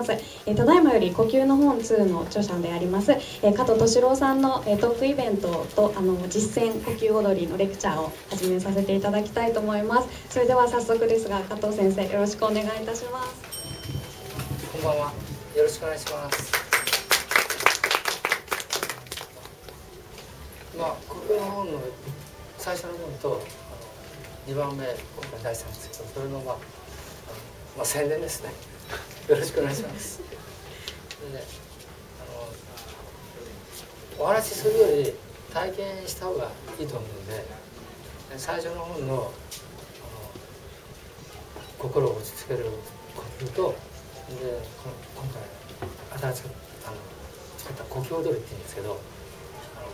ますえただいまより呼吸の本2の著者であります、え加藤敏郎さんの、えトークイベントとあの実践呼吸踊りのレクチャーを始めさせていただきたいと思いますそれでは早速ですが加藤先生よろしくお願いいたしますこんばんは。よろしくお願いします。まあ、ここの本の最初の本と、あの二番目、今回第三ですけど、それのまあ、あのまあ宣伝ですね。よろしくお願いします。ね、あのお話しするより体験した方がいいと思うので、最初の本のの心を落ち着けることと。で今回新しくあの作った呼吸踊りって言うんですけどあの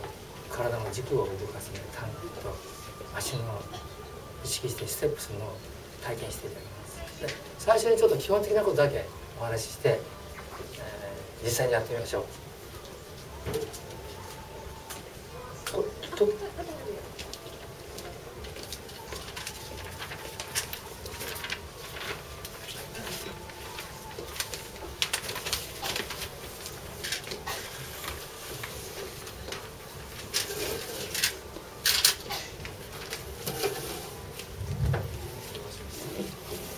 体の軸を動かすねタンクと足の意識してステップするのを体験していただきます最初にちょっと基本的なことだけお話しして、えー実際にやってみましょう。とと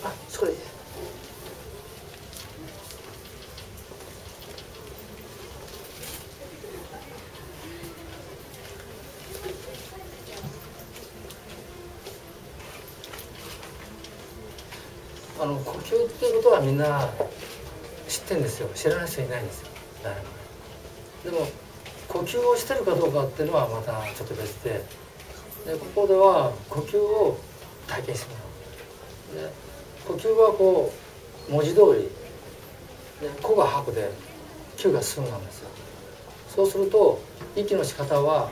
あそこであの呼吸っていうことはみんな知ってるんですよ。知らない人いないんですよ。誰もでも呼吸をしてるかどうかっていうのはまたちょっと別で。でここでは呼吸を体験してもらう。で呼吸はこう文字通り。で「こ」が吐くで「吸」が吸うなんですよ。そうすると息の仕方は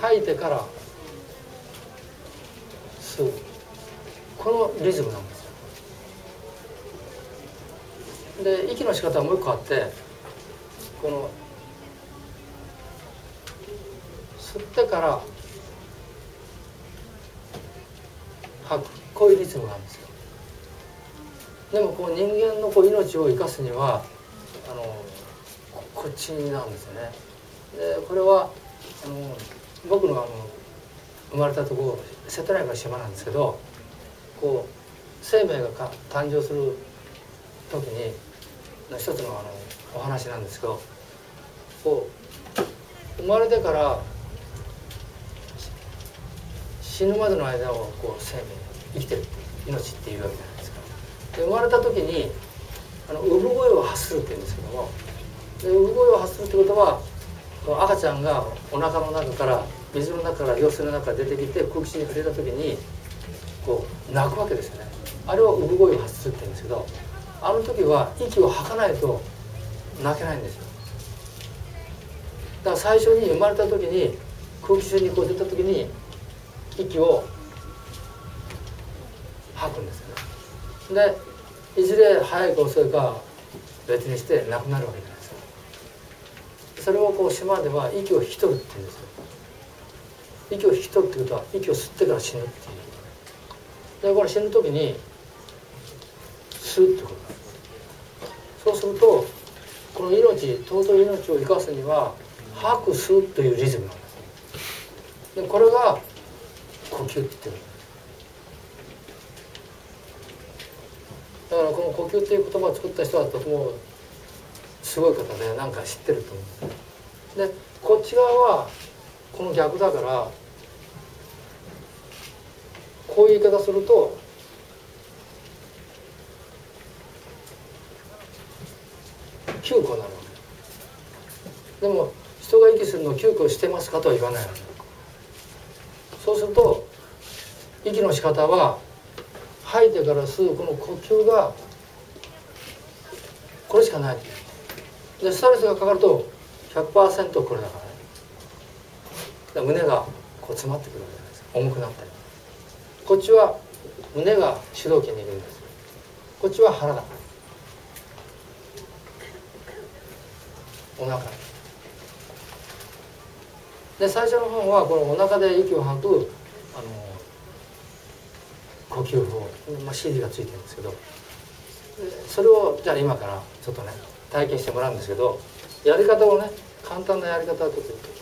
吐いてから吸う。このリズムなんですよ。で息の仕方はもう一個あってこの吸ってから吐くこういうリズムなんですよ。でもこう人間のこう命を生かすにはあのここっちなんですよね。でこれはあの僕のあの生まれたところ瀬戸内海の島なんですけどこう生命がか誕生する時に一つのあのお話なんですけどこう生まれてから死ぬまでの間をこう生命生きてるって命っていうわけじゃないですか。で生まれた時にあの産声を発するって言うんですけどもで産声を発するってことは赤ちゃんがお腹の中から水の中から羊水の中から出てきて空気中に触れた時にこう泣くわけですよね。あれを産声を発するって言うんですけどあの時は息を吐かないと泣けないんですよ。だから最初に生まれた時に空気中にこう出た時に息を吐くんですよね。でいずれ早いか遅いか別にして亡くなるわけじゃないですか。それをこう島では息を引き取るって言うんですよ。息を引き取るってことは息を吸ってから死ぬっていう。でこれ死ぬ時に吸うってことなんですそうするとこの命尊い命を生かすには吐く吸うというリズムなんですでこれが呼吸っていう。だからこの呼吸っていう言葉を作った人はとてもすごい方で何か知ってると思う。でこっち側はこの逆だからこういう言い方すると9個なるわけでも人が息するのを9個してますかとは言わないわけそうすると息の仕方は吐いてから吸うこの呼吸がこれしかないでストレスがかかると100%これだからね。胸がこう詰まってくるわけじゃないですか。重くなったり。こっちは胸が主導権にいるんです。こっちは腹だお腹。で最初の本はこのお腹で息を吐くあの呼吸法、まあ、CD がついてるんですけど。それをじゃあ今からちょっとね体験してもらうんですけどやり方をね簡単なやり方をちょっと言って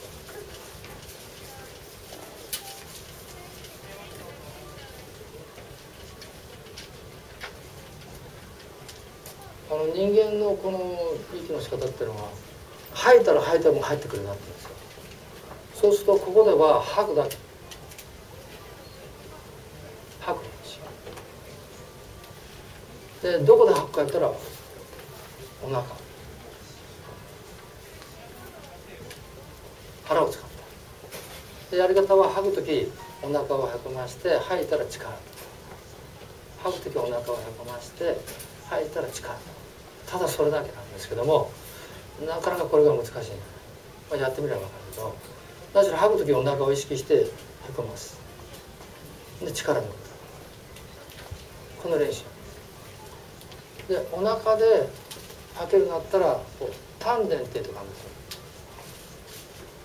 あの人間のこの息の仕方っていうのは吐いたら吐いたらも入ってくるなって言うんですよ。そうするとここでは吐くだけ。吐くんですよ。でどこで吐くかやったらお腹。腹を使った。でやり方は吐く時お腹をへこまして吐いたら力。吐く時お腹をへこまして吐いたら力ただそれだけなんですけどもなかなかこれが難しい、まあ、やってみれば分かるけどなぜ吐く時お腹を意識してへこます。で力抜く。この練習。でお腹で吐けるなったらこう丹田っていうとこあるんですよ。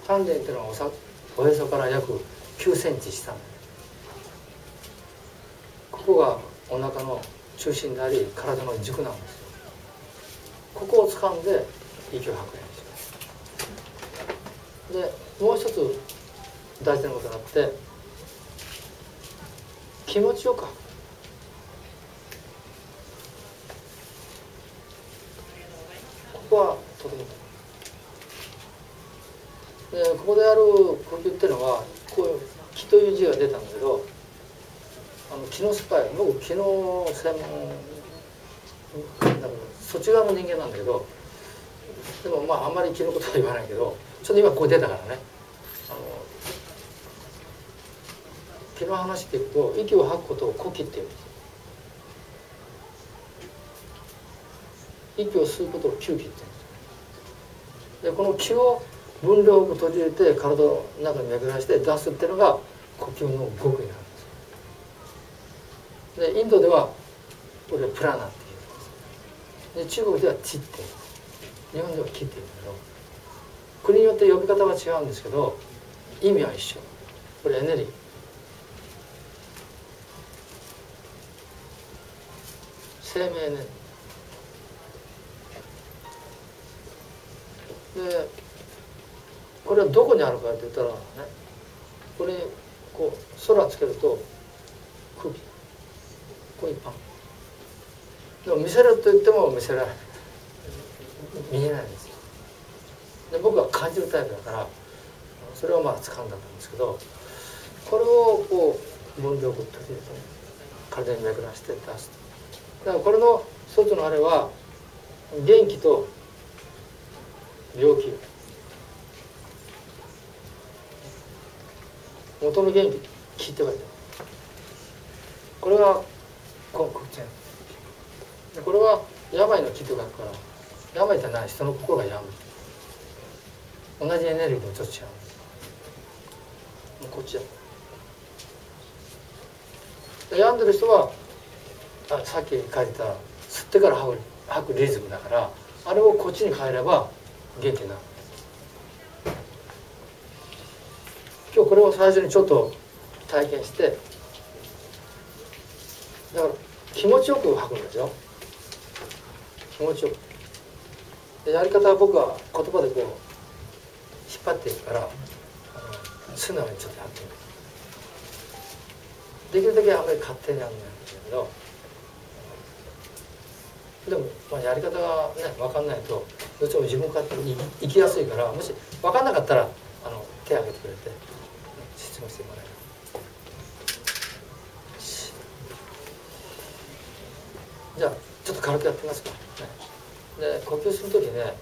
丹田っていうのはおさおへそから約9センチ下。ここがお腹の中心であり体の軸なんですよ。ここを掴んで息を吐く練習でもう一つ大事なことがあって気持ちよく吐く。ここはとてもでここでやる呼吸っていうのはこういう「気」という字が出たんだけどあの気のスパイ僕気の専門だからそっち側の人間なんだけどでもまああんまり気のことは言わないけどちょっと今ここ出たからね。あの気の話っていくと息を吐くことを呼気っていうんです。息を吸うことを吸気っていうんです。でこの気を分量を閉じれて体の中に巡らして出すっていうのが呼吸の極意なんです。でインドではこれプラナっていうんです。で中国ではチって日本では気っていうんだけど国によって呼び方は違うんですけど意味は一緒。これエネルギー。生命エネルギー。でこれはどこにあるかって言ったらねこれこう空つけるとこれ一般でも見せると言っても見せられない見えないんですよ。で僕は感じるタイプだからそれをまあ掴んだんですけどこれをこう分量を取り入れて体に巡らして出すだからこれの一つのあれは元気と病気。元の元気聞いてはいるこれはコンクチェンこれは病の気と書くから病じゃない人の心が病む。同じエネルギーでもちょっと違う。こっちだ病んでる人はあさっき書いた吸ってから吐く吐くリズムだからあれをこっちに変えれば元気になる。今日これを最初にちょっと体験してだから気持ちよく吐くんですよ。気持ちよく。でやり方は僕は言葉でこう引っ張っていくから素直にちょっとやってみる。できるだけあんまり勝手にやらないんだけどでも、まあ、やり方がね分かんないとどうしても自分勝手に生きやすいからもし分かんなかったらあの手を挙げてくれて質問してもらえる。じゃあちょっと軽くやってみますか。ね。で呼吸する時ねあの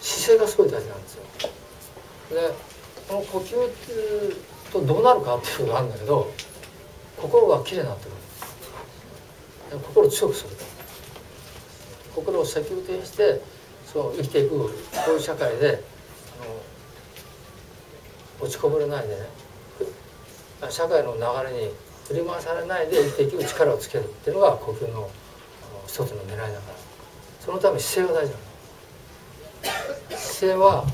姿勢がすごい大事なんですよ。でこの呼吸っていうとどうなるかっていうことがあるんだけど心がきれいになってくる心を強くする心を積極的にしてそう生きていくこういう社会で落ちこぼれないでね。社会の流れに振り回されないで生きていく力をつけるっていうのが呼吸の一つの狙いだから。そのため姿勢が大事なの。姿勢は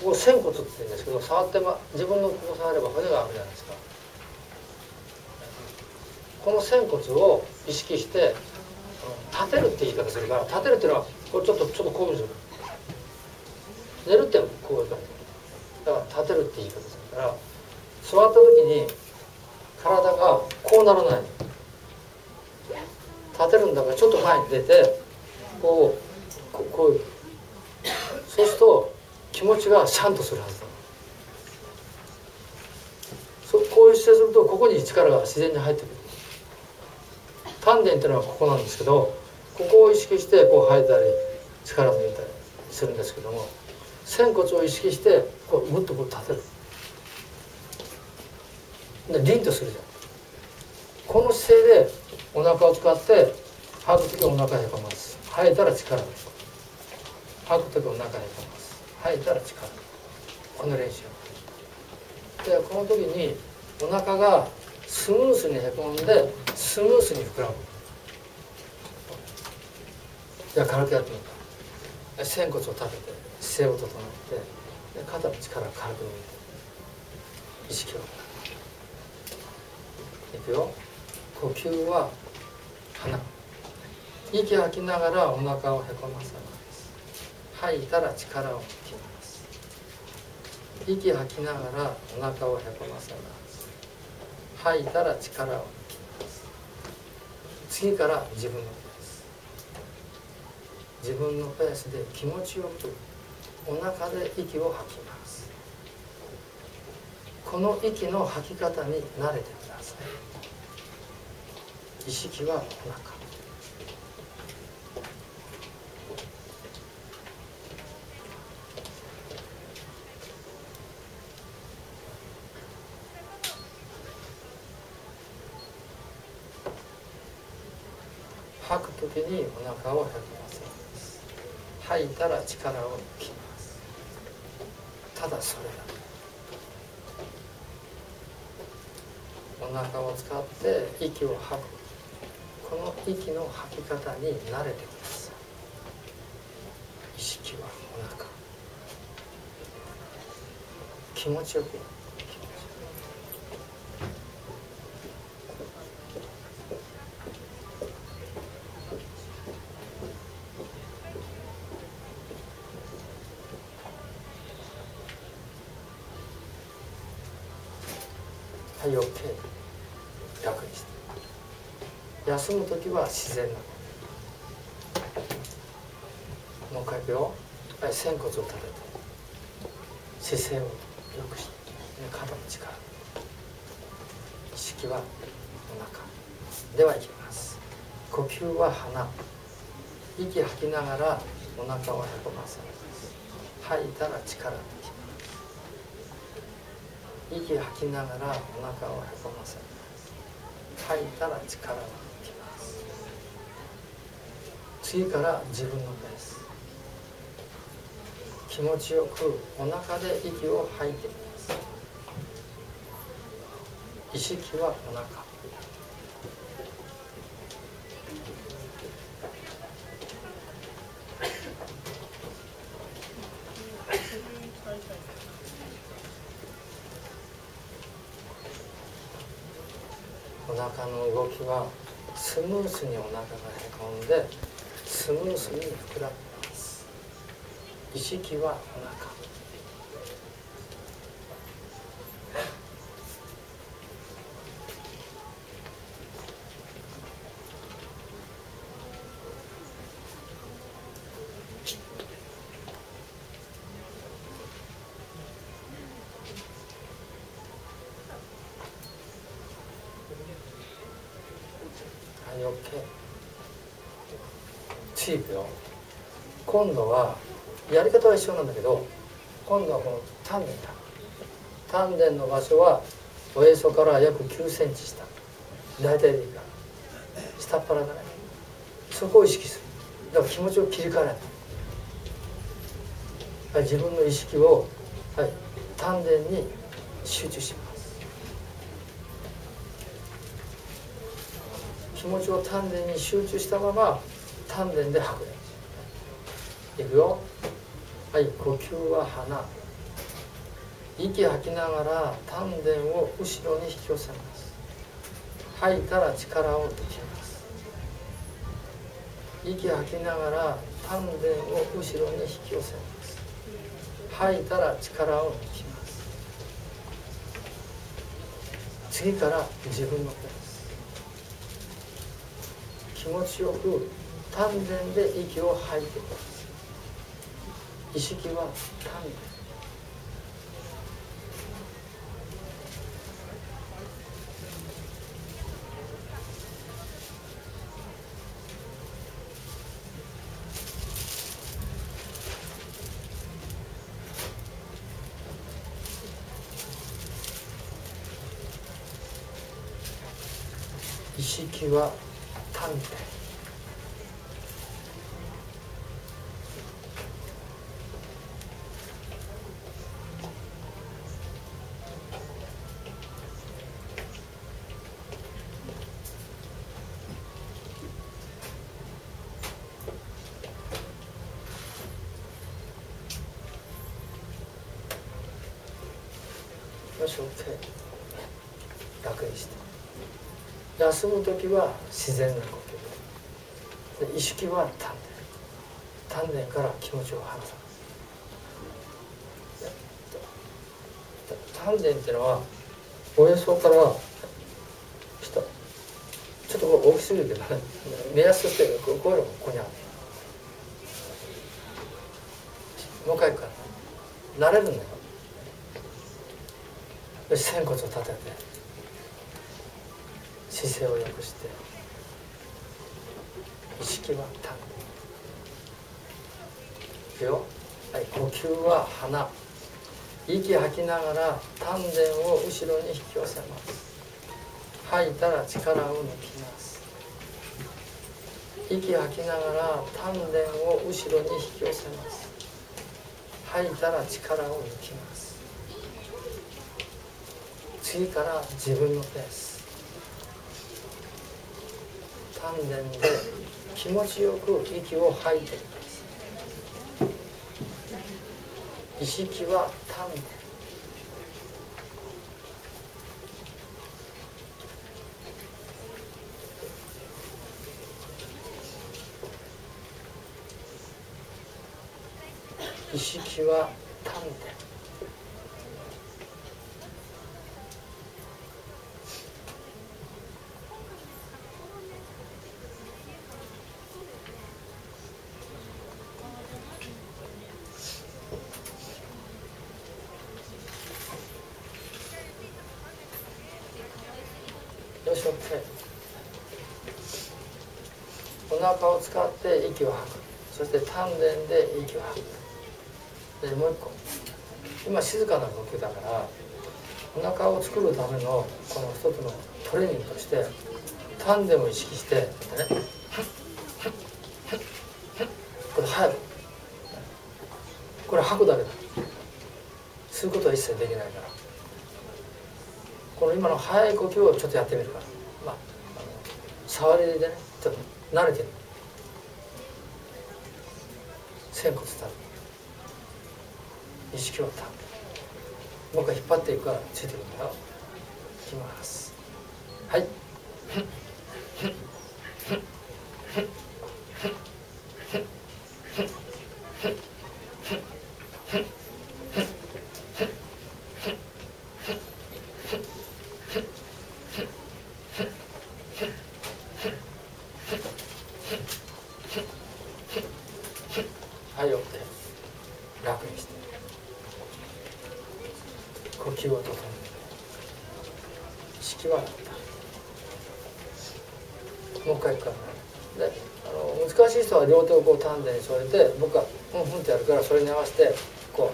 ここ仙骨って言うんですけど触って、ま、自分のここ触れば骨があるじゃないですか。この仙骨を意識して立てるって言い方するから立てるっていうのはこれちょっとちょっとこういうする。寝るってこういう感じ。だから立てるって言い方するから座った時に体がこうならない。立てるんだからちょっと前に出てこうこうこうそうすると気持ちがシャンとするはずそこういう姿勢するとここに力が自然に入ってくる。丹田っていうのはここなんですけどここを意識してこう吐いたり力を抜いたりするんですけども仙骨を意識してこうぐっとこう立てる。で凛とするじゃん。この姿勢でお腹を使って吐く時お腹へこます。吐いたら力を吐く時お腹へこます。吐いたら力この練習。でこの時にお腹がスムースにへこんでスムースに膨らむ。じゃあ軽くやってみた。仙骨を立てて姿勢を整えて肩の力を軽く抜いて意識を。いくよ。呼吸は鼻。息吐きながらお腹をへこませます。吐いたら力を抜きます。息吐きながらお腹をへこませます。吐いたら力を抜きます。次から自分のペース。自分のペースで気持ちよくお腹で息を吐きます。この息の吐き方に慣れてください意識はお腹吐く時にお腹をへこませます。吐いたら力を抜きます。ただそれだお腹を使って息を吐く。この息の吐き方に慣れてください意識はお腹気持ちよく休む時は自然なもう一回いくよ。仙骨を立てて姿勢を良くして肩の力意識はお腹。ではいきます。呼吸は鼻。息吐きながらお腹をへこませます。吐いたら力抜きます。息吐きながらお腹をへこませます。吐いたら力抜きます。次から自分のペース。気持ちよくお腹で息を吐いてみます。意識はお腹。お腹の動きはスムースにお腹がへこんでスムースに膨らみます。意識はお腹。今度はやり方は一緒なんだけど今度はこの丹田だ丹田の場所はおへそから約9センチ下。大体でいいから。下っ腹だね。そこを意識する。だから気持ちを切り替えないはい、自分の意識を、はい、丹田に集中します。気持ちを丹田に集中したまま丹田で吐くいくよはい呼吸は鼻。息吐きながら丹田を後ろに引き寄せます。吐いたら力を抜きます。息吐きながら丹田を後ろに引き寄せます。吐いたら力を抜きます。次から自分のペース。気持ちよく丹田で息を吐いてください。意識は丹田意識は丹田よし OK 楽にして休む時は自然な呼吸で意識は丹田丹田から気持ちを離さ丹田っていうのはおへそからちょっと大きすぎるけどね。目安としてこういうのがここにあるもう一回から。慣れるんだよ。きながら丹田を後ろに引き寄せます。吐いたら力を抜きます。息吐きながら丹田を後ろに引き寄せます。吐いたら力を抜きます。次から自分のペース。丹田で気持ちよく息を吐いてください。意識は丹田。識は丹田よし OK お腹を使って息を吐く。そして丹田で息を吐く。でもう一個。今静かな呼吸だからお腹を作るためのこの一つのトレーニングとして丹田を意識してねこれ吐く。これ吐くだけだ。吸うことは一切できないから。この今の速い呼吸をちょっとやってみるから。まあ触りでねちょっと慣れてる。仙骨立る意識を立る僕が引っ張っていくからついてくるんだよ。いきます。はい OK 楽にして呼吸を整えて意識はあったもう一回いくからねであの難しい人は両手をこう丹田に添えて僕はふんふんってやるからそれに合わせてこ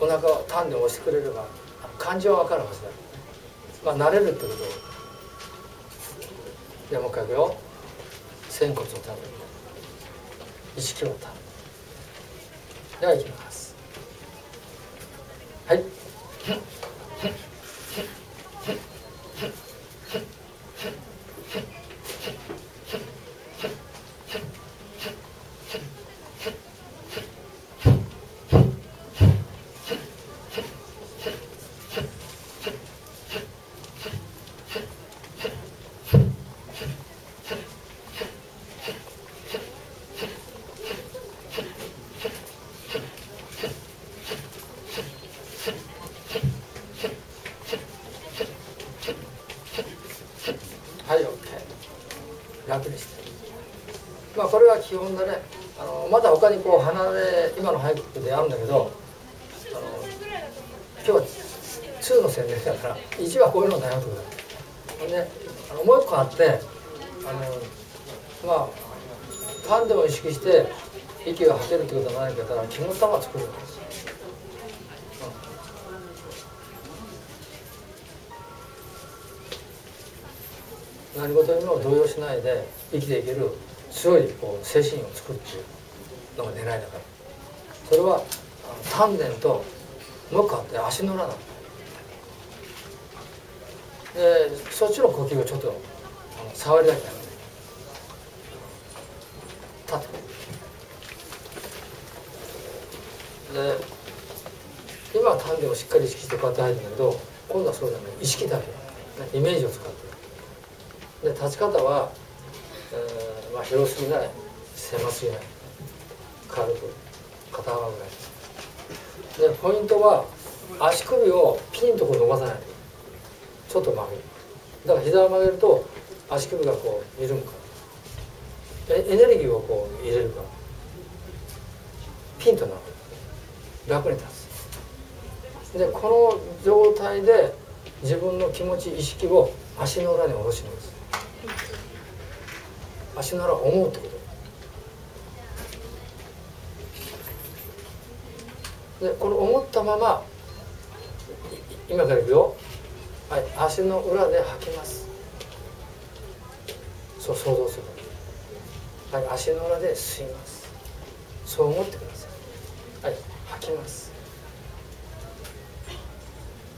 うお腹を丹田を押してくれれば感情は分かるはずだ。まあ慣れるってこと。でもう一回いくよ。仙骨を食べる。意識を食べる。ではいきますはいこれは基本でねあのまだ他にこう鼻で今の俳句であるんだけどあの今日は2の宣伝だから1はこういうのだよってことであのもう一個あってあのまあパンでも意識して息が吐けるってことは何かったら肝玉作るんです。何事にも動揺しないで生きていける強いこう精神を作るっていうのが狙いだから。それは丹田ともう一個あって足の裏だでそっちの呼吸をちょっと触りだけやる立てで今は丹田をしっかり意識してこうやって入るんだけど今度はそうじゃない意識だけ。イメージを使って。で立ち方は、えーまあ、広すぎない。狭すぎない。軽く。肩幅ぐらい。でポイントは足首をピンとこう伸ばさない。ちょっと曲げる。だから膝を曲げると足首がこう緩むから。エネルギーをこう入れるから。ピンとなる。楽に立つ。でこの状態で自分の気持ち意識を足の裏に下ろします。足なら思うってこと。でこの思ったまま今からいくよ。はい足の裏で吐きます。そう想像する。はい足の裏で吸います。そう思ってください。はい吐きます。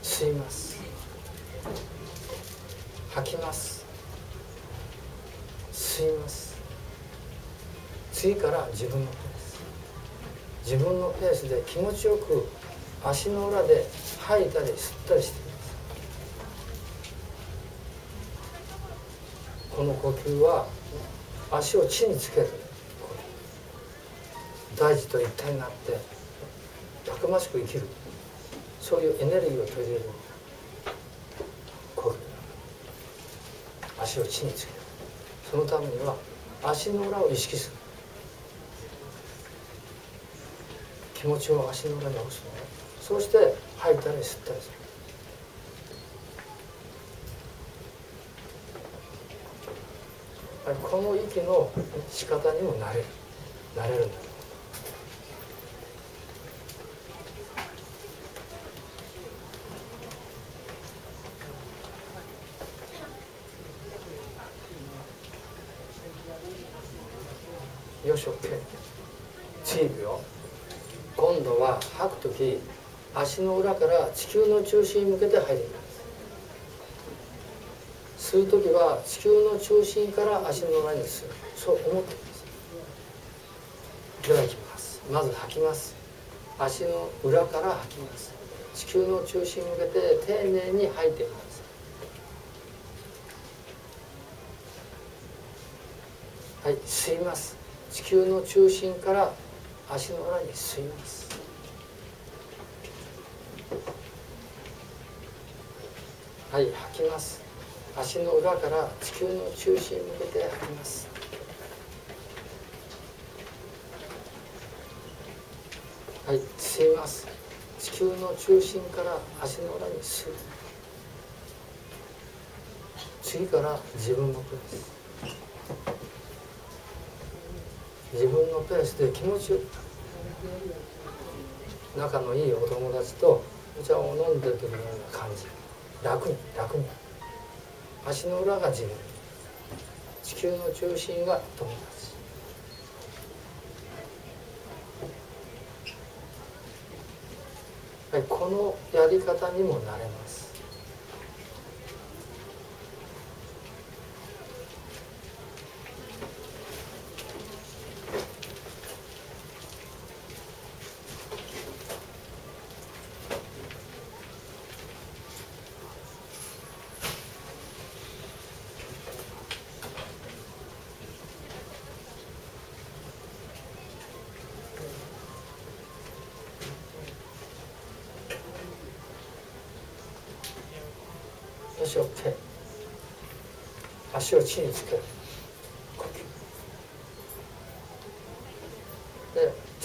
吸います。吐きます。吸います。次から自分の自分のペースで気持ちよく足の裏で吐いたり吸ったりしています。この呼吸は足を地につける。大地と一体になってたくましく生きる。そういうエネルギーを取り入れる。呼吸足を地につける。そのためには足の裏を意識する。気持ちを足の裏に下ろすのね。そうして吐いたり吸ったりする。この息の仕方にもなれる。なれるんだ。よし OK チームよ。今度は吐く時足の裏から地球の中心に向けて吐いていきます吸う時は地球の中心から足の裏に吸うそう思ってくださいではいきますまず吐きます足の裏から吐きます地球の中心に向けて丁寧に吐いてくださいはい吸います地球の中心から足の裏に吸います。はい吐きます。足の裏から地球の中心に向けて吐きます。はい吸います。地球の中心から足の裏に吸う次から自分のプレス自分のペースで気持ちよく仲のいいお友達とお茶を飲んでるような感じ。楽に楽に。足の裏が自分地球の中心が友達。このやり方にもなれますし OK 足を地につける呼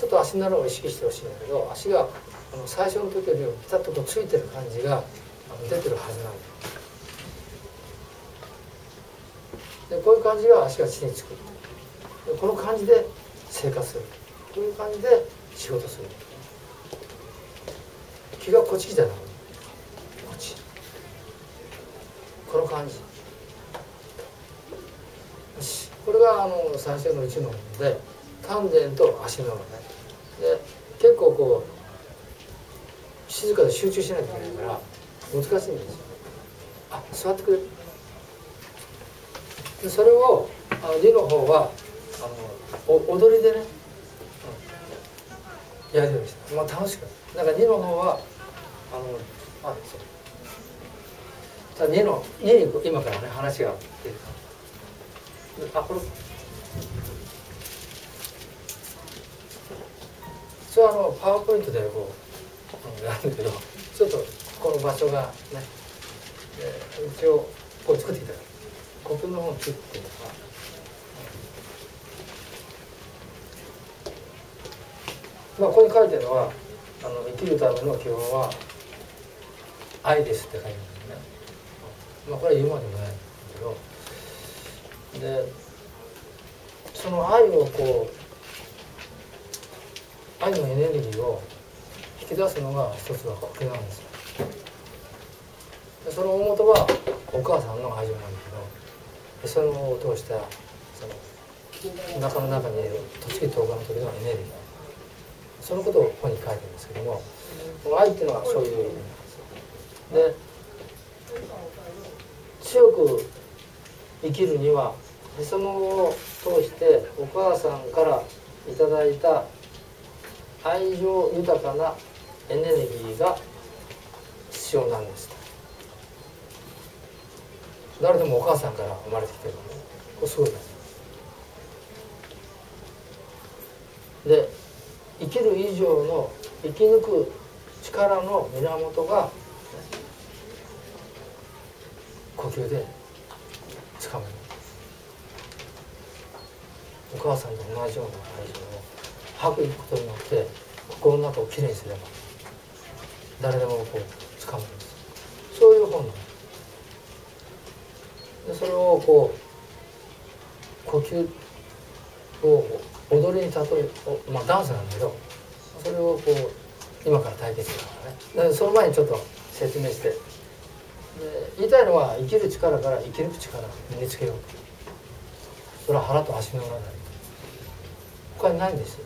吸足の裏を意識してほしいんだけど足があの最初の時よりピタッとこうついてる感じが出てるはずなんだ。でこういう感じが足が地につく。でこの感じで生活する。こういう感じで仕事する。気がこっち来たなこっち。この感じよしこれがあの最初の一問で丹田と足の裏ね。で結構こう静かで集中しないといけないから難しいんですよ。あ座ってくれ。でそれをあの2の方はあのお踊りでね、うん、やるようにしてまあ楽しく。だから2の方はあのあそう。2の2に今からね話が出るあこれ。それはあのパワーポイントでこうやるんだけどちょっとこの場所がね、え一応こう作っていただく。コップの方を作っていうのがまあここに書いてるのはあの生きるための基本は愛ですって書いてあるんですね。まあこれは言うまでもないんだけど。でその愛をこう愛のエネルギーを引き出すのが一つは呼吸なんですよ。その大元はお母さんの愛情なんだけどそれを通したそのお腹の中にいる栃木東海の時のエネルギー。そのことをここに書いてるんですけども愛っていうのはそういう意味なんですよ。で強く生きるにはへそのを通してお母さんからいただいた愛情豊かなエネルギーが必要なんです誰でもお母さんから生まれてきてるこれすごいで生きる以上の生き抜く力の源が呼吸でつかめるお母さんと同じような愛情を吐くことによって心の中をきれいにすれば誰でもこうつかむんですそういう本なんでそれをこう呼吸を踊りに例えまあダンスなんだけどそれをこう今から体験するからねでその前にちょっと説明してで言いたいのは生きる力から生き抜く力を身につけようとそれは腹と足の裏だり他にないんです。よ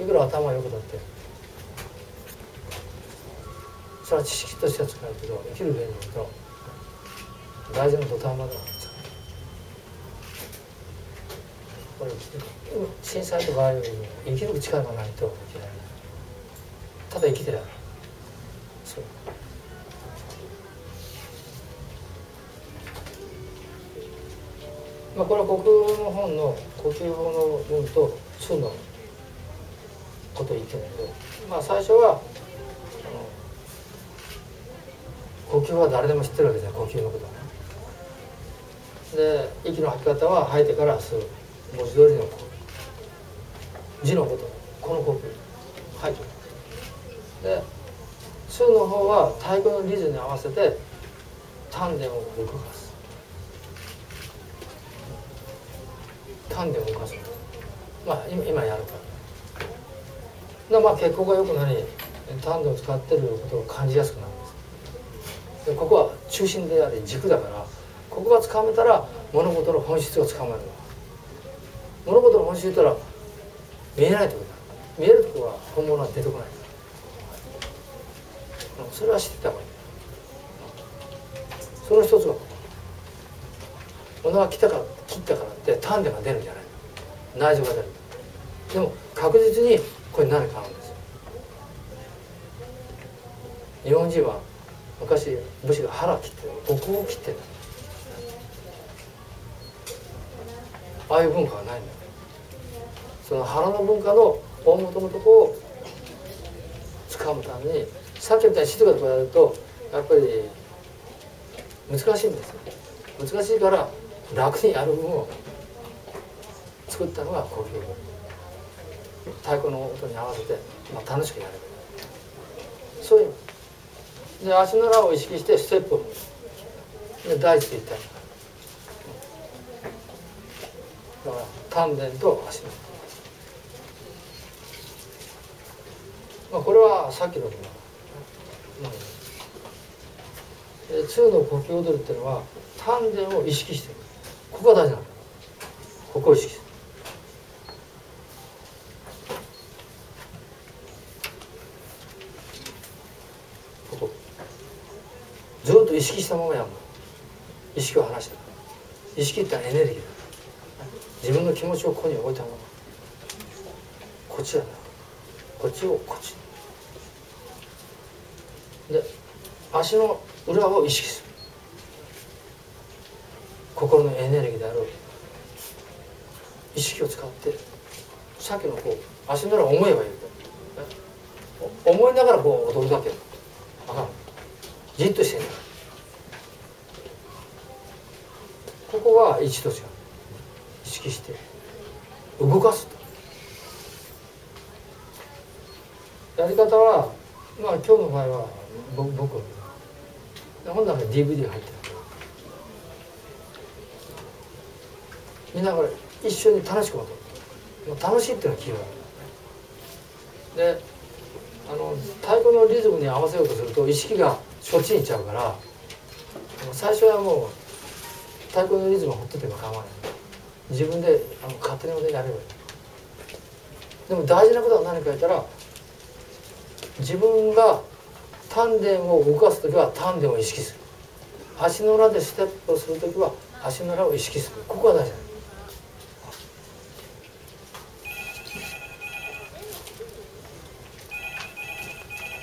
いくら頭良くだってそれは知識としては使うけど生きる上に言う。と大事な土壇場なんですこれ震災とかああいう生きる力がないと生きられない。ただ生きてられるそう。まあこれは国語の本の呼吸法の文と2のことを言ってるんだけどまあ最初は呼吸は誰でも知ってるわけじゃない呼吸のことはね。で息の吐き方は吐いてから吸う文字通りの字のことこの呼吸吐いてる。で吸うの方は太鼓のリズムに合わせて丹田を動かす丹田を動かすまあ今今やるから。まあ血行が良くなり丹田を使ってることを感じやすくなるんです。でここは中心であり軸だからここがつかめたら物事の本質がつかめる物事の本質を言ったら見えないところだ。見えるとこは本物は出てこない。それは知ってた方がいい。その一つが物が来たから切ったからって丹田が出るんじゃない内情が出るでも確実にこれ何かあるんですよ。日本人は昔武士が腹切ってお香を切ってたああいう文化はないんだ。その腹の文化の大元のとこを掴むためにさっきみたいに静かとかやるとやっぱり難しいんですよ。難しいから楽にやる分を作ったのが呼吸太鼓の音に合わせて、まあ、楽しくやればいいそういう。で足の裏を意識してステップ。をで大地って。言ったりだから丹田と足の。まあこれはさっきのこと。だ、うん、2の呼吸踊りっていうのは丹田を意識してる。ここが大事なのここを意識するここ。ずっと意識したままやるの。意識を離して意識ってエネルギーだ。自分の気持ちをここに置いたまま。こっちだな。こっちをこっち。で足の裏を意識する。心のエネルギーである意識を使ってさっきのこう足の裏を思えばいい思いながらこう踊るだけ分かるじっとしてんだここは一と。違う意識して動かすとやり方はまあ今日の場合は僕僕本の中に DVD 入ってる。みんなこれ一緒に楽しく踊る。楽しいっていうのはキーワードであの太鼓のリズムに合わせようとすると意識がそっちに行っちゃうから最初はもう太鼓のリズムをほっとけば構わない。自分であの勝手にやればいい。でも大事なことは何か言ったら自分が丹田を動かす時は丹田を意識する。足の裏でステップをする時は足の裏を意識する。ここが大事な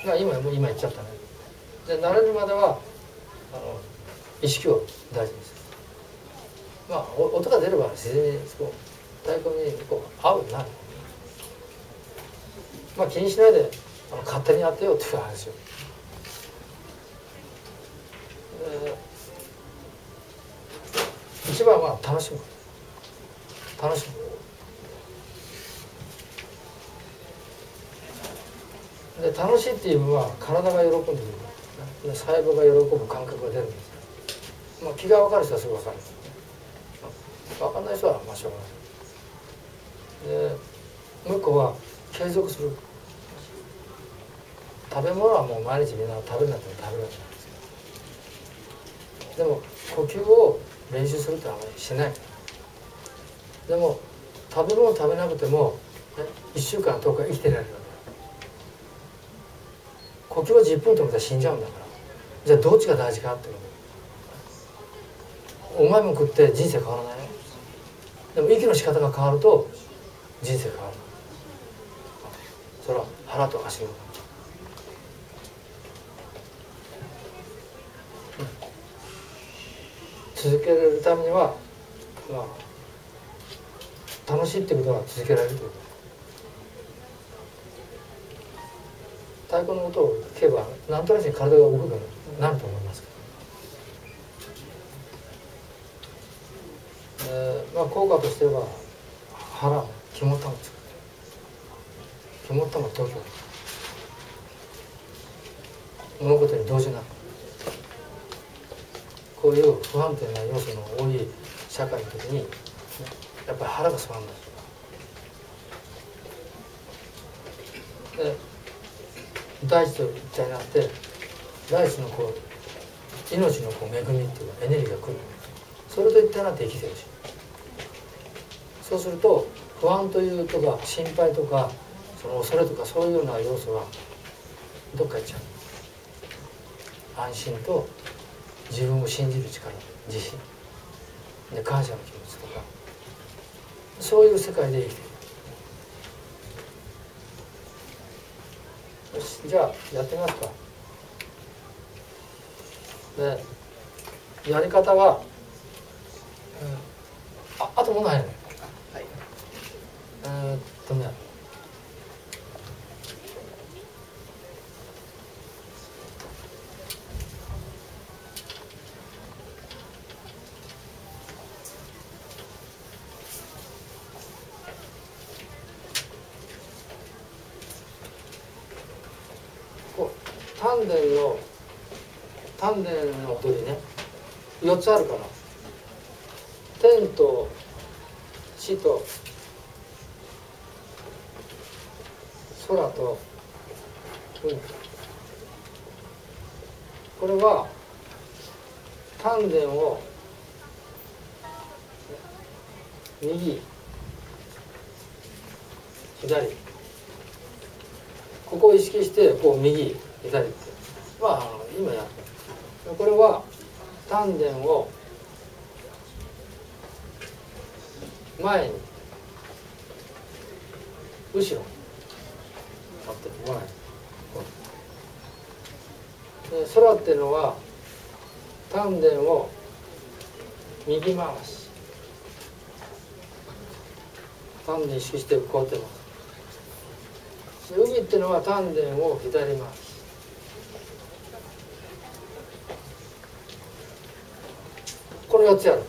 が今もう今言っちゃったね。で慣れるまではあの意識を大事にす。るまあ音が出れば自然にそう。太鼓にこう合うようになるまあ気にしないであの勝手にやってようっていう話を。一番は楽しむ楽しむで楽しいっていうのは体が喜んでる。細胞が喜ぶ感覚が出るんですまあ、気が分かる人はすぐ分かる分かんない人はまあしょうがない。でもう一個は継続する。食べ物はもう毎日みんな食べなくても食べるわけなんですけどでも呼吸を練習するってあまりしない。でも食べ物食べなくても1週間10日生きてられる呼吸は10分と思ったら死んじゃうんだから。じゃあどっちが大事かってお前も食って人生変わらないよでも息の仕方が変わると人生変わるそれは腹と足の続けるためにはまあ楽しいってことは続けられるということ。太鼓の音を聞けば何となく体が動くようになる。と思いますけど、えー、まあ効果としては腹肝玉つく肝玉東京物事に動じなくこういう不安定な要素の多い社会の時にやっぱり腹がすまんないで大地と一体になって大地のこう命のこう恵みっていうかエネルギーが来る。それと一体になって生きてるし。そうすると不安というとか心配とかその恐れとかそういうような要素はどっか行っちゃう。安心と自分を信じる力自信。で感謝の気持ちとか。そういう世界で生きてるよしじゃあやってみますか。でやり方は、うん、ああともうないね。はい。えー、っとね丹田の丹田の踊りね4つあるから天と地と空と海これは丹田を右左ここを意識してこう右左ってまあ今やるこれは丹田を前に後ろ待って前で空っていうのは丹田を右回し丹田意識してこうやってます。海っていうのは丹田を左回しこれ4つやる。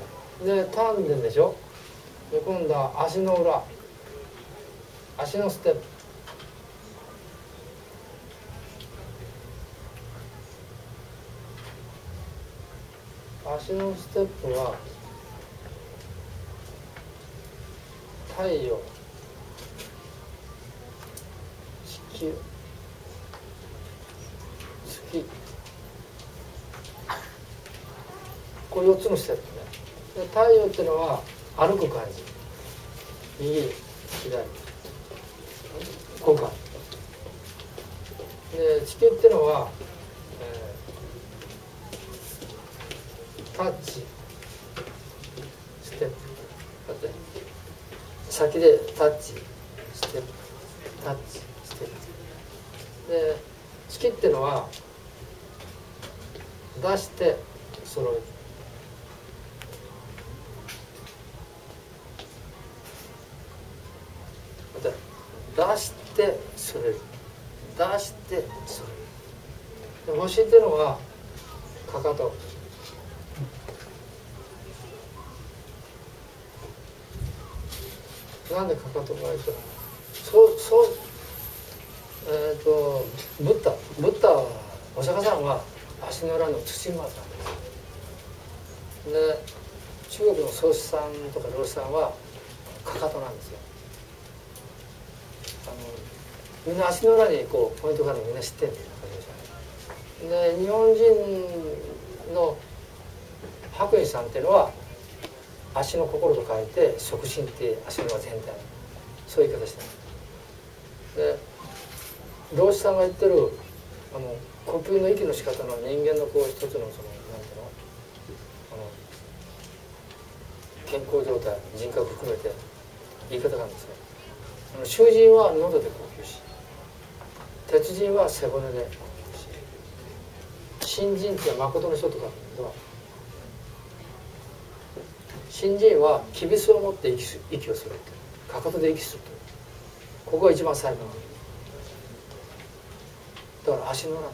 で丹田でしょ。で今度は足の裏。足のステップ。足のステップは太陽。地球月これ4つのステップね。で太陽っていうのは歩く感じ。右左。交換。で地球っていうのは、えー、タッチ。ステップ。だって先でタッチステップタッチステップで月っていうのは出して揃える出してそれる出してそれる星っていうのはかかとなんでかかとが開いたのそうそうえっ、ー、とブッダブッダお釈迦さんは足の裏の土に回ったんですで中国の宗師さんとか老師さんはかかとなんですよ。あのみんな足の裏にこうポイントがあるのみんな知ってるん。で日本人の白衣さんっていうのは足の心と書いて促進って足の裏全体。そういう言い方してで老子さんが言ってるあの呼吸の息の仕方の人間のこう一つのそのなんていうのあの健康状態人格含めて言い方なんですよ囚人は喉で呼吸し鉄人は背骨で呼吸し新人って誠の人とかなんだけど新人はきびすを持って息息をするってかかとで息するとここが一番最後なの。だから足の裏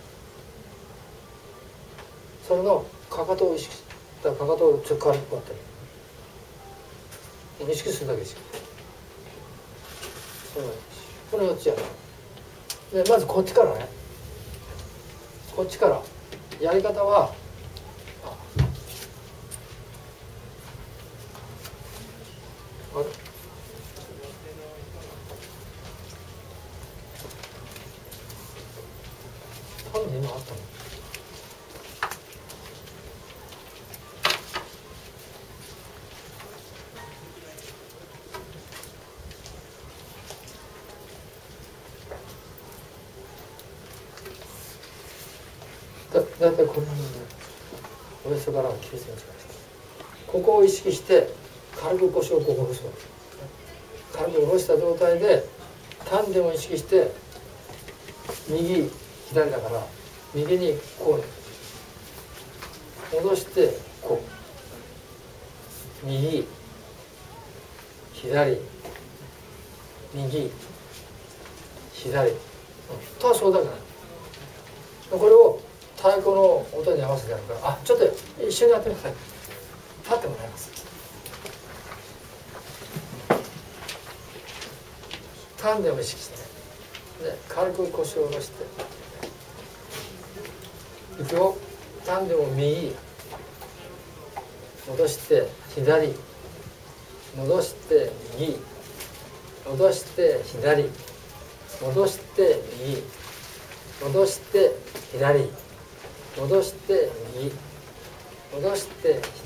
それのかかとを意識だからかかとをちょっと軽くこうやって認識するだけですよこの4つやでまずこっちからねこっちからやり方はあれなんで今あったのだいたいこんなんでおへそから9センチここを意識して軽く腰をここ下ろす軽く下ろした状態で丹田を意識して右左だから右にこう戻してこう右左右左とはそうだからこれを太鼓の音に合わせてやるからあちょっと一緒にやってください立ってもらいます。丹田を意識してで軽く腰を下ろして。いくよ。丹田を右戻して左。戻して右。戻して左。戻して右。戻して左。戻して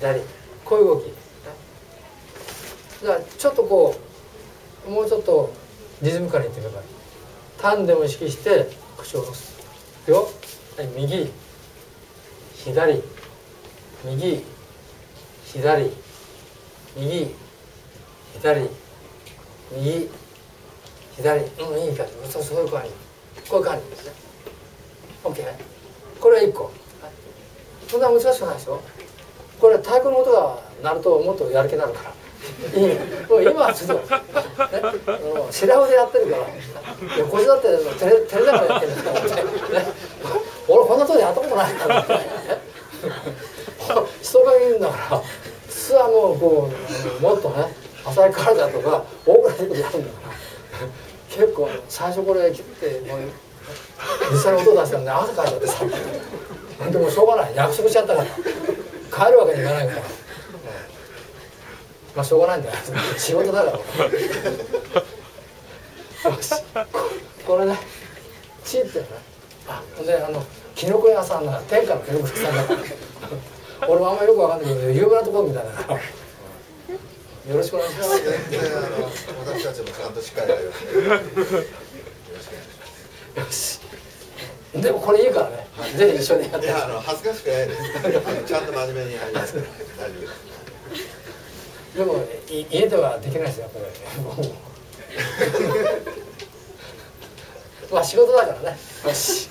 左こういう動きだからちょっとこうもうちょっとリズムから言ってください丹田を意識して口を下ろすよ、はい、右左右左右左右左うんいい感じそうそういう感じこういう感じですね OK これは1個、はい、そんな難しくないでしょ？これ太鼓の音が鳴るともっとやる気になるから。もう今はちょっと、ね、白腕やってるから。横地だって照れ照れながらやってるんですから。ね俺こんなとこやったことないから。って人がいるんだから。普通はもうこうもっとね浅い体とか大くらいことやるんだから。結構最初これ切ってもう実際に音出したらね汗かいちゃってさ。でもしょうがない。約束しちゃったから。帰るわけにいかないから、まあしょうがないんだよ。仕事だから。よし。これね。チってね。あであのきのこ屋さんな天下のきのこ屋さんだから。俺もあんまりよくわかんないけど有名なところみたいな。よろしくお願いします。私たちもちゃんとしっかりやります、よろしくお願いします。よし。でもこれいいからね。ぜひ一緒にやって。いやあの恥ずかしくないです。ちゃんと真面目にやりますから大丈夫です。でも家ではできないですよこれ。まあ仕事だからね。よし。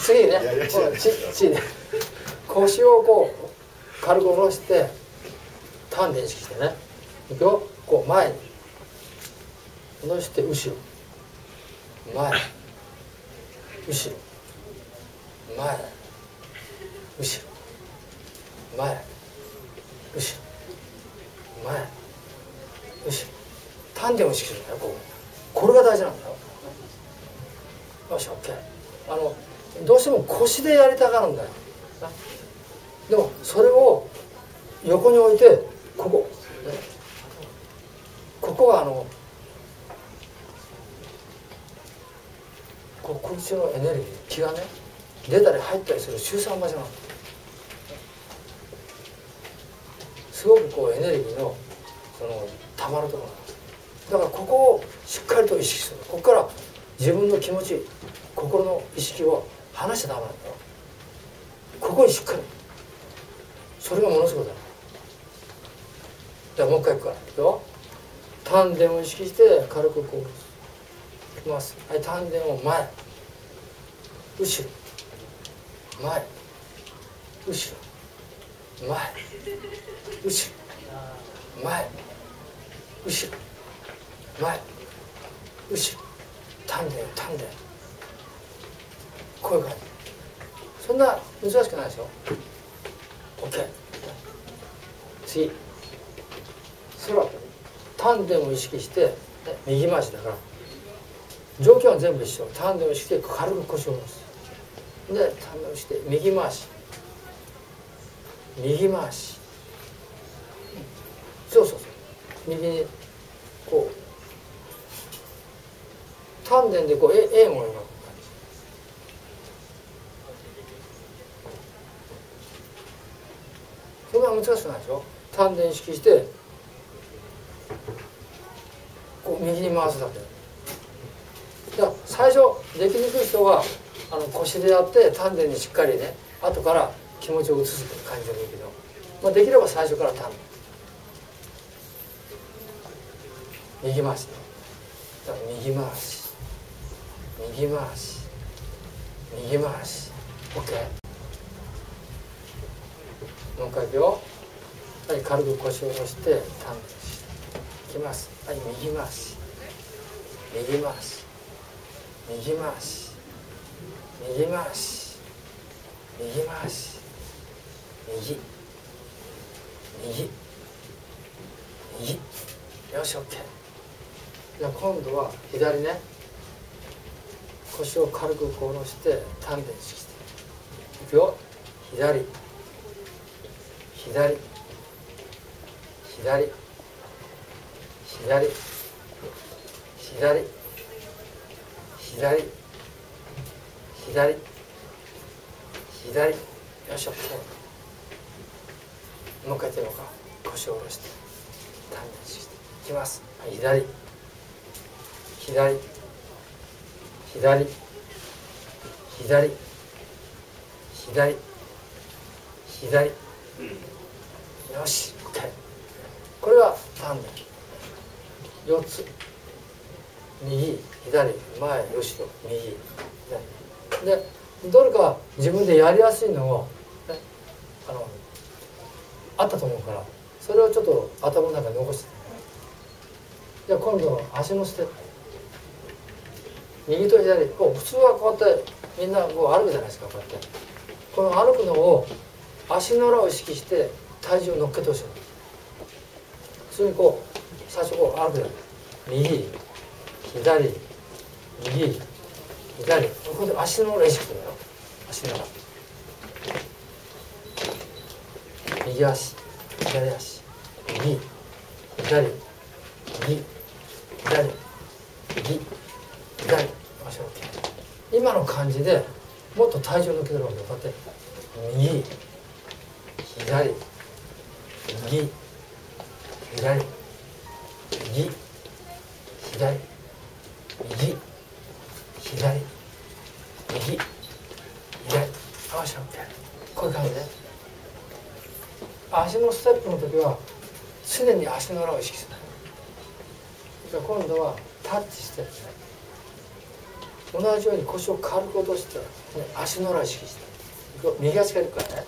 次ね。このちちね。腰をこう軽く下ろして。丹田意識してねいくよこう前に戻して後ろ前後ろ。前。後ろ。前。後ろ。前。後ろ。丹田を意識するんだよこう。これが大事なんだよ。よし OK あのどうしても腰でやりたがるんだよ。でもそれを横に置いてここ、ここはあのここっちのエネルギー気がね出たり入ったりする集散場所なんですごくこうエネルギーのそのたまるところなんですだからここをしっかりと意識するここから自分の気持ち心の意識を離しちゃダメなんだよここにしっかりそれがものすごくだじゃあもう一回いくからいくよ丹田を意識して軽くこうきます。はい丹田を前。後ろ。前。後ろ。前。後ろ。前。後ろ。前。後ろ。丹田丹田こういう感じそんな難しくないですよ。OK 次。空丹田を意識して、右回しだから。条件は全部一緒。丹田を意識して軽く腰を下ろすで丹田をして右回し。右回し。そうそうそう。右にこう。丹田でこう円を描く感じ。それは難しくないでしょ？丹田意識してこう右に回すだけ。から最初できにくい人はあの腰でやって丹田にしっかりね後から気持ちを移すって感じでもいいけど、まあ、できれば最初から丹田。右回し右回し。右回し。右回し。OK もう一回いくよ。はい軽く腰を下ろして丹田きます。はい右回し。右回し。右回し。右回し。右回し。右右右よし OK じゃあ今度は左ね。腰を軽く下ろして丹田意識して。いくよ。左。左。左。左。左。左。左。左。よいしょ。もう一回やってみようか。腰を下ろして。丹田して。いきます。はい左。左。左。左。左。左。よし。OK これは丹田4つ。右。左前後ろ右。左でどれか自分でやりやすいのを、ね、あのあったと思うからそれをちょっと頭の中に残して。じゃあ今度足のステップ右と左。こう普通はこうやってみんなこう歩くじゃないですかこうやって。この歩くのを足の裏を意識して体重を乗っけてほしい普通にこう最初こう歩くじゃない。右左。右。左。ここで足の裏意識するよ。足の裏。右足。左足。右。左。右。左。右。左。今の感じでもっと体重抜けてるわけよ。こうやって。右。左。右。左。右。左右左右左合わせてこういう感じで足のステップの時は常に足の裏を意識する。じゃ今度はタッチして同じように腰を軽く落として、足の裏を意識して右足からいくからね。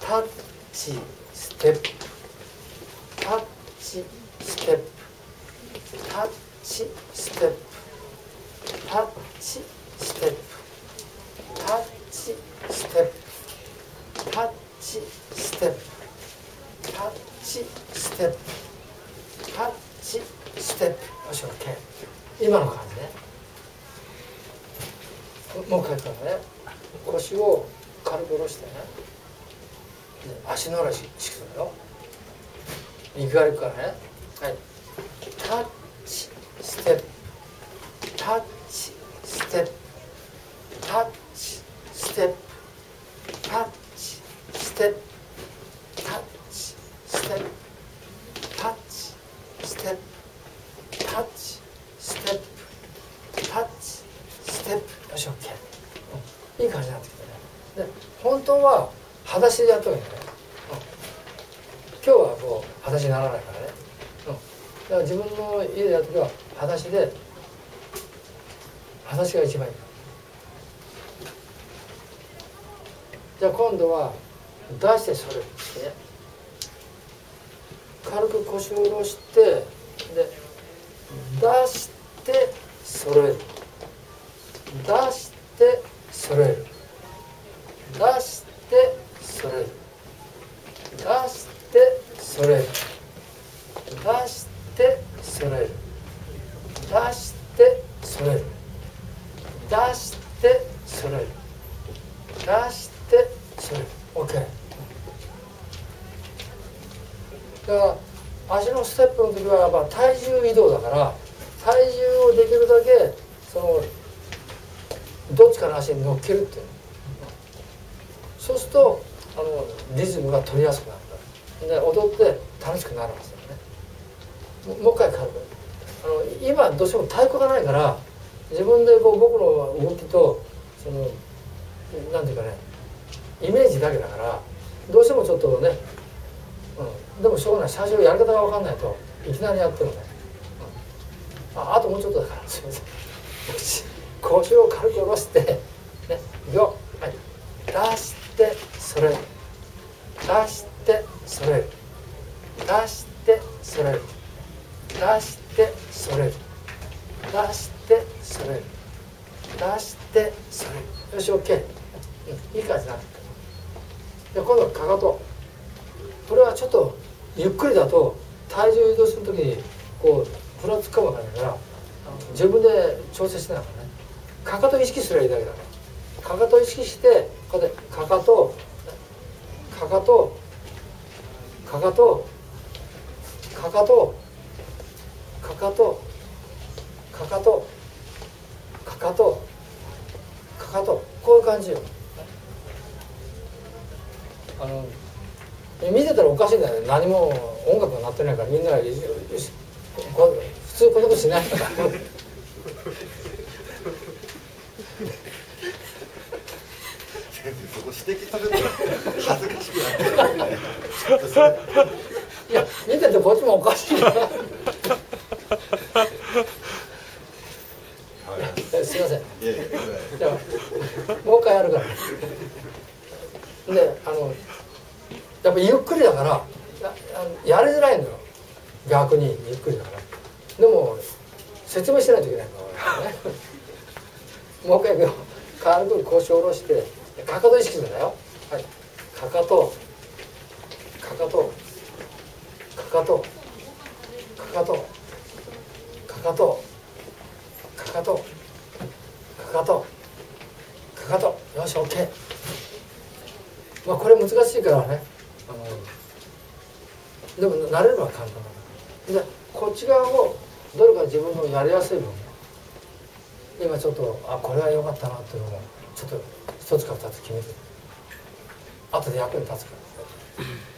タッチステップ。タッチステップ。タッチテップの時はやっぱ体重移動だから体重をできるだけそのどっちかの足に乗っけるっていうそうするとあのリズムが取りやすくなるで踊って楽しくなるんですよね。もう一回軽くあの今どうしても太鼓がないから自分でこう僕の動きとそのなんていうかねイメージだけだからどうしてもちょっとね、でもしょうがない。最初やり方が分かんないといきなりやってもね、うん、ああともうちょっとだ。か らすみません。腰を軽く下ろしてね。よはい。出してそれ出してそれ出してそれ出してそれ出してそれ出してそれよし OK、うん、いい感じなで今度はかかと。これはちょっとゆっくりだと体重移動する時にこうふらつくかもわからないから自分で調整しながらね。かかと意識すればいいだけだからかかとを意識してこうやってかかとかかとかかとかかとかかとかかとかかとかかとこういう感じよ。あの見てたらおかしいんだよね。何も音楽が鳴ってないからみんなが普通こんなことしない。からそこ指摘されたら恥ずかしくなって。いや見ててこっちもおかしい。なえすいませんもう一回やるから。であのやっぱゆっくりだからややりづらいのよ。逆にゆっくりだから。でも説明しないといけないからもう一回いくよ。軽く腰を下ろしてかかと意識するんだよ。はい。かかと。かかと。かかと。かかと。かかと。かかと。かかと。かかと。よし OK まあこれ難しいからね。あのでも慣れれば簡単だからでこっち側をどれか自分のやりやすい分今ちょっとあこれは良かったなっていうのもちょっと一つか二つ決めて。後で役に立つか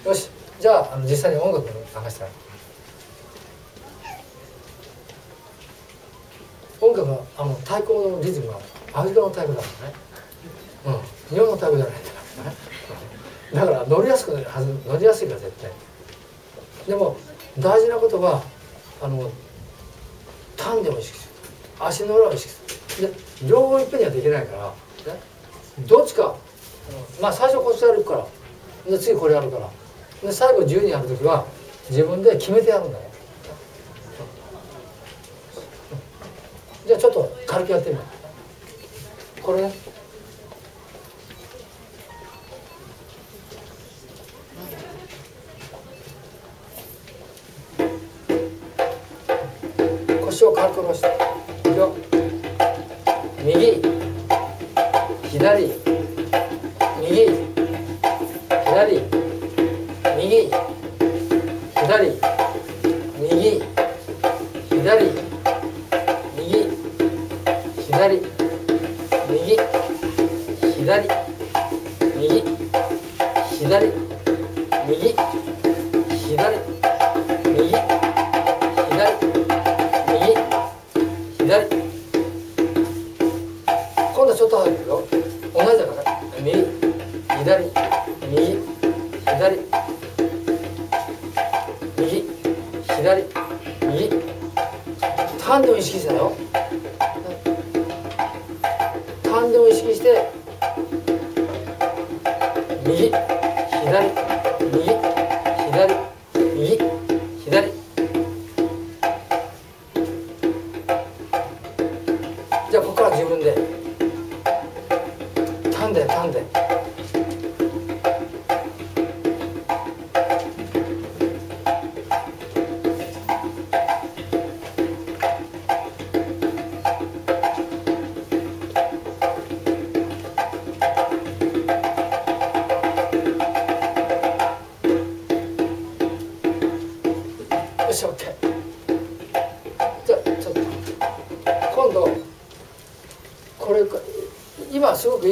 ら。よし。じゃああの実際に音楽を流したら音楽はあの太鼓のリズムはアフリカの太鼓だからね、うん、日本の太鼓じゃないんだからね。だから乗りやすくなるはず乗りやすいから絶対。でも大事なことはあの丹田を意識する。足の裏を意識する。で両方いっぺんにはできないから、ね、どっちかまあ最初こっちやるからで次これやるからで最後自由にやる時は自分で決めてやるんだよ。じゃあちょっと軽くやってみよう。これね。下ろして右。左。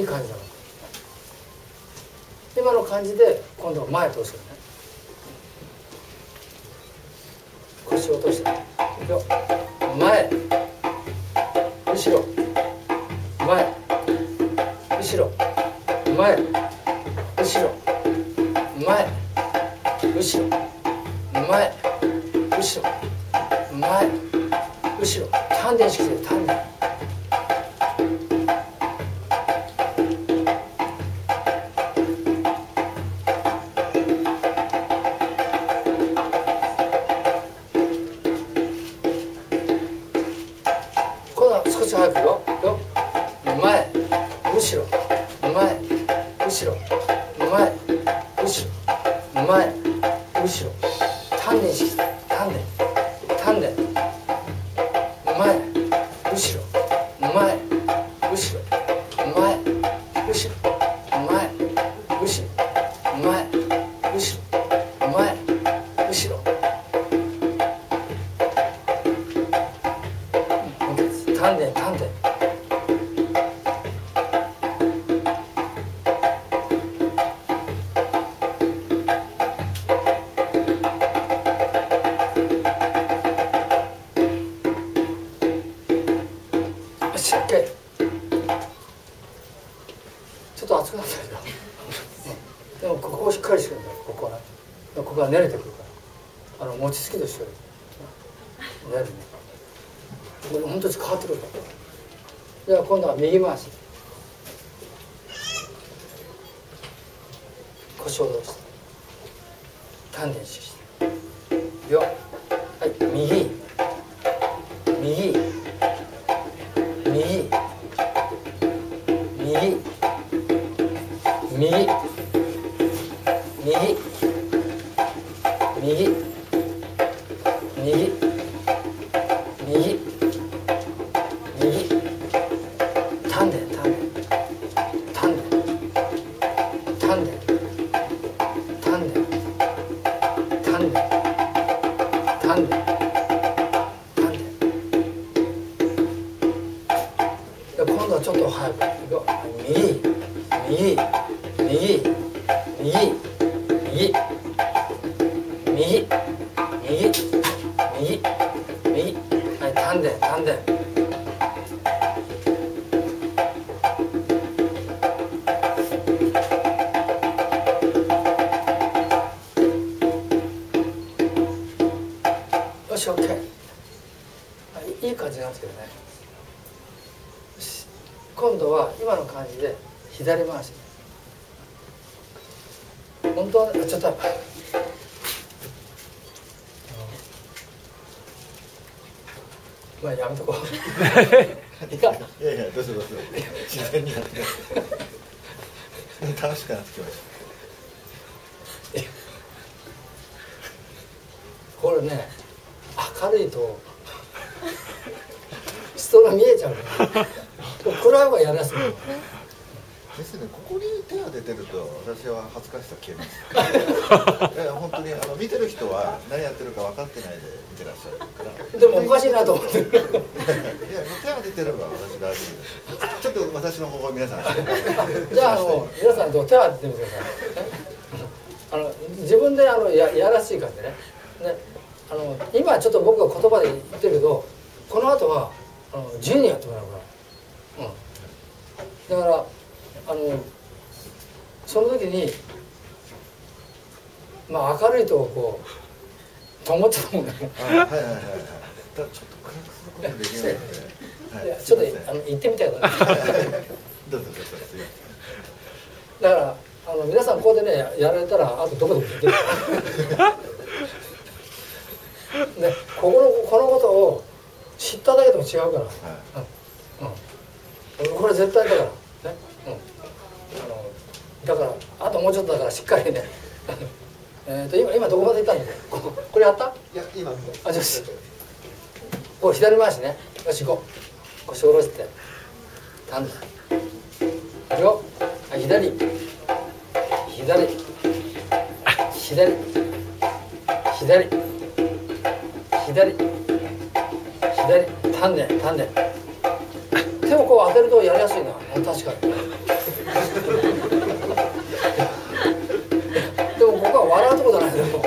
感じまあやめとこう。いやいやいやどうぞどうぞ。自然にやって。楽しくなってきましこれね明るいと人が見えちゃうね 暗い方がやりやすいですねここに手が出てると私は恥ずかしさ消えますいや本当にあの見てる人は何やってるか分かってないで見てらっしゃるからでもおかしいなと思ってるいや手が出てれば私大丈夫ですちょっと私の方法皆さんじゃああの皆さん手を当ててみてくださいあの自分であのややらしい感じねねあの今ちょっと僕が言葉で言ってるけどこの後はあの自由にやってもらうから、うん、だからあのその時にまあ明るいとこうと思っちゃうもんね。あはいはいはいはい。ちょっと暗くすることができないので、はい。やちょっとあの言ってみたいから。どうぞどうぞだからあの皆さんここでねやられたらあとどこでも行ってる。ねここのこのことを知っただけでも違うから、うん。うん、これ絶対だからあのだからあともうちょっとだからしっかりね えーと今今どこまで行ったんだっけ？ここれやった？いや今あよしこう左回しね。よし行こう。腰下ろして。単独いくよ。はい左。左。左。左。左。左丹田丹田手をこう当てるとやりやすいな。確かにでも僕は笑うとこじゃないですよ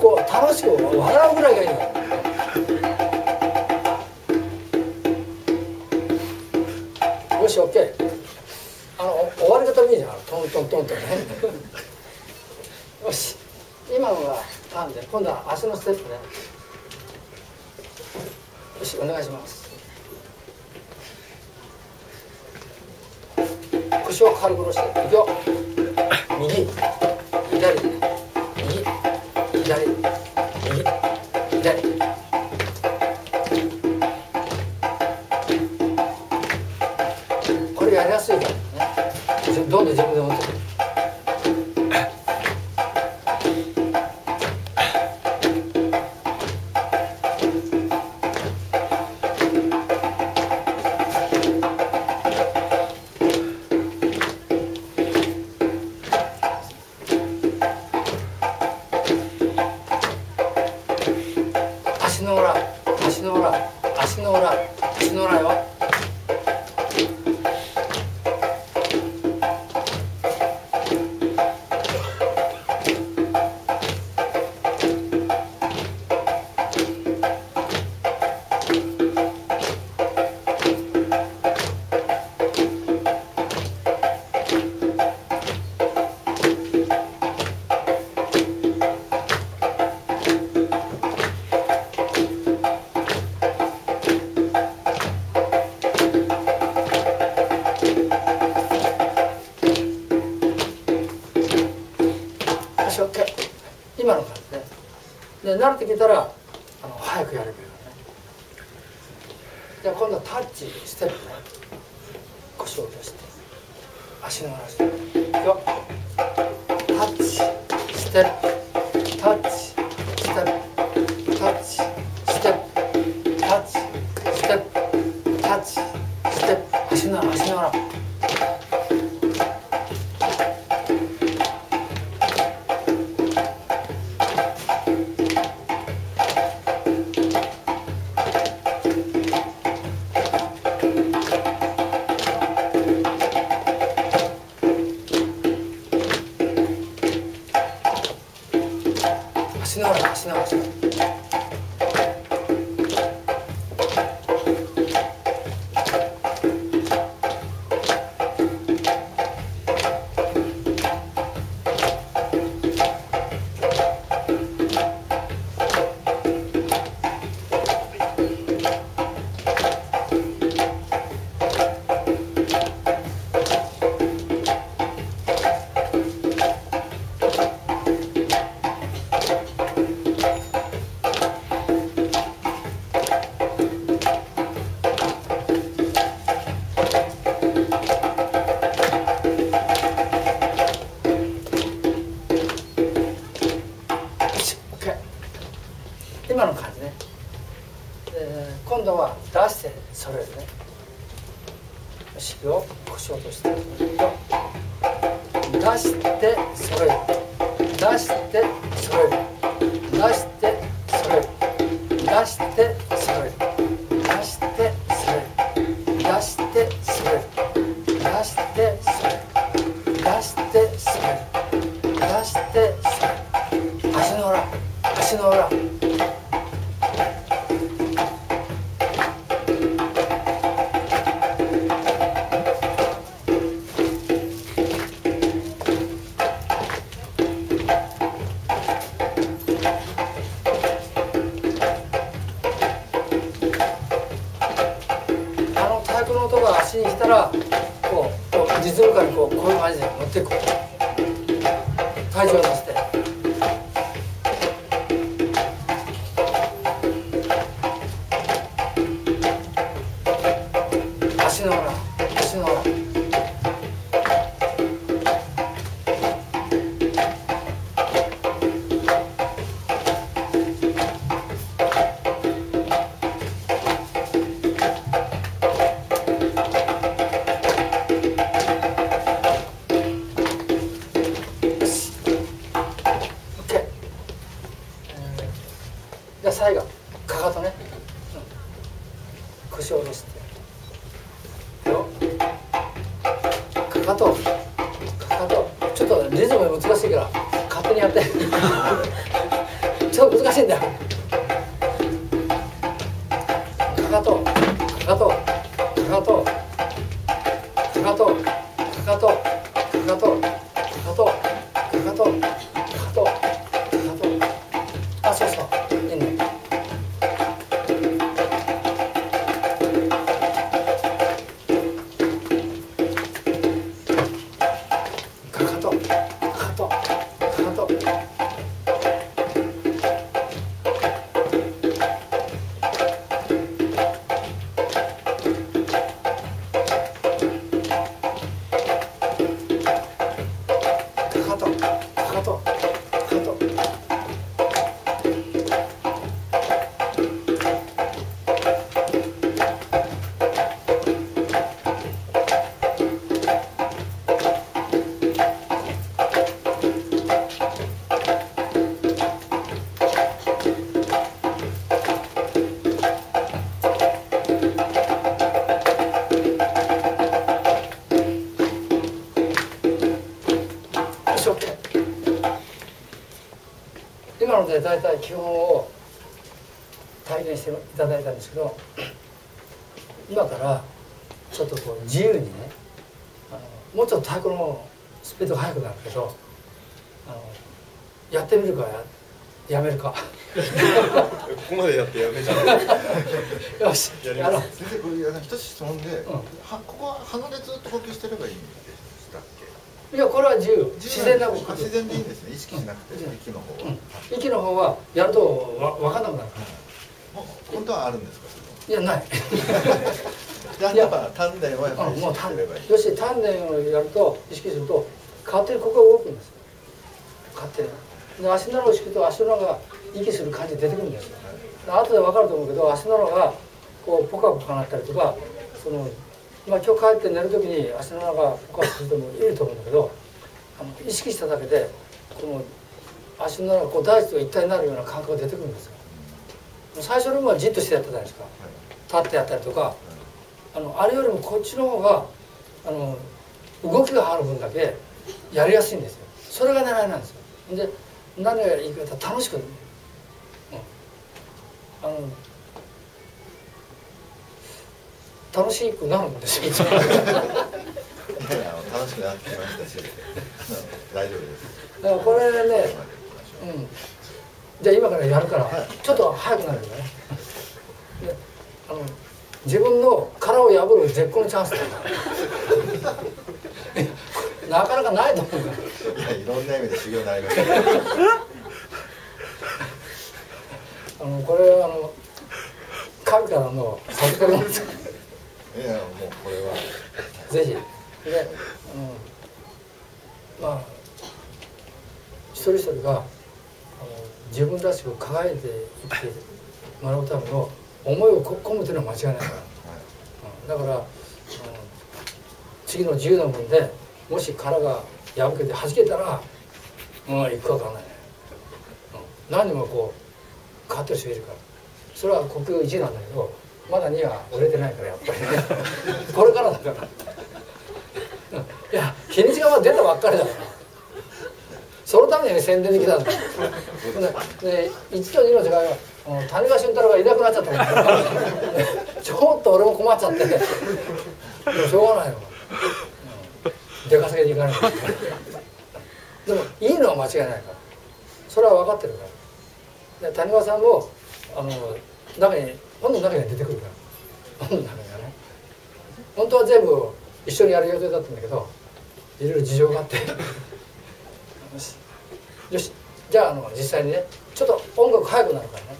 こう楽しく笑うぐらいがいいの。よし OK あの終わり方もいい。じゃんトントントンとね。よし。今のがターンで。今度は足のステップね。よしお願いします。腰を軽く下ろしていくよ右左右左右左。これやりやすいからね。どんどん自分で持ってくる。Tschüss. 体現していただいたんですけど今からちょっとこう自由にねあのもうちょっと太鼓のスピードが速くなるけどあのやってみるかややめるか。ここまでやってやめちゃう。よしやります。先生これあの一つ質問で、ん。はここは鼻でずっと呼吸してればいいんでしたっけ？いやこれは自由。自然なこあと自然でいいんですね。意識しなくて息の方は、うん息の方はやるとわ分かんなくなるもう本当はあるんですか？いやない。じゃあやっぱ丹田をやっぱあり意識すればいい。よし丹田をやると意識すると勝手にここが動くんですよ勝手にで足の裏を意識すると足の裏が息する感じで出てくるんですよ。で後で分かると思うけど足の裏がこうポカポカなったりとかそのまあ今日帰って寝る時に足の裏がポカする人もいると思うんだけどあの意識しただけでこの足の裏がこう大地と一体になるような感覚が出てくるんですよ最初の分はじっとしてやったじゃないですか。立ってやったりとか。あのあれよりもこっちの方があの動きがある分だけやりやすいんですよ。それが狙いなんですよ。で何がいいかと楽しく、うん、あの楽しくなるんですよ。いやいやあの楽しくなってきましたし。うん大丈夫です。だからこれね、うん、じゃあ今からやるからちょっと早くなるよね。であの自分の殻を破る絶好のチャンスだ なかなかないと思うから。いやいろんな意味で修行になりましたあのこれはあの神からの授かりなんですよ。いやもうこれは。ぜひ。であのまあ一人一人が自分らしく輝いて生きてもらうための思いを込むというのは間違いないから、うん。だからあの次の自由な分でもし殻が破けて弾けたらうん行くかわかんない。ね、うん。何人もこう変わってる人いるから。それは国境1なんだけどまだ2は売れてないからやっぱり。ね これからだから。うんいや日にちがまだ出たばっかりだからそのために宣伝に来たんだ。よでで1と2の違いはあの谷川俊太郎がいなくなっちゃった ちょっと俺も困っちゃって。でもしょうがないよ、うん、出稼ぎに行かない。とでもいいのは間違いないから。それは分かってるから。で谷川さんもあの中に本の中には出てくるから。本の中にはね。本当は全部一緒にやる予定だったんだけどいろいろ事情があって。よ しよしじゃああの実際にねちょっと音楽速くなるからね。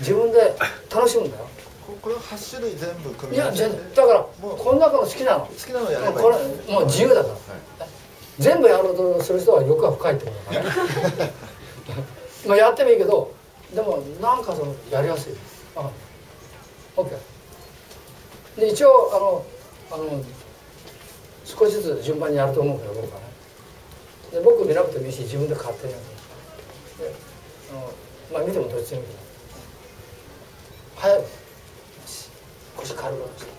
自分で楽しむんだよ。ここれ8種類全部組いやみ合わせて。ぜだからこの中の好きなの。好きなのやればいい。これもう自由だから。はい。全部やろうとする人は欲が深いってことだね。まあやってもいいけどでもなんかそのやりやすい。あ OK で一応あのあの少しずつ順番にやると思うけど僕はねで僕見なくてもいいし自分で勝手にやるであのまあ見てもどっちでもいい。早いよし腰軽くして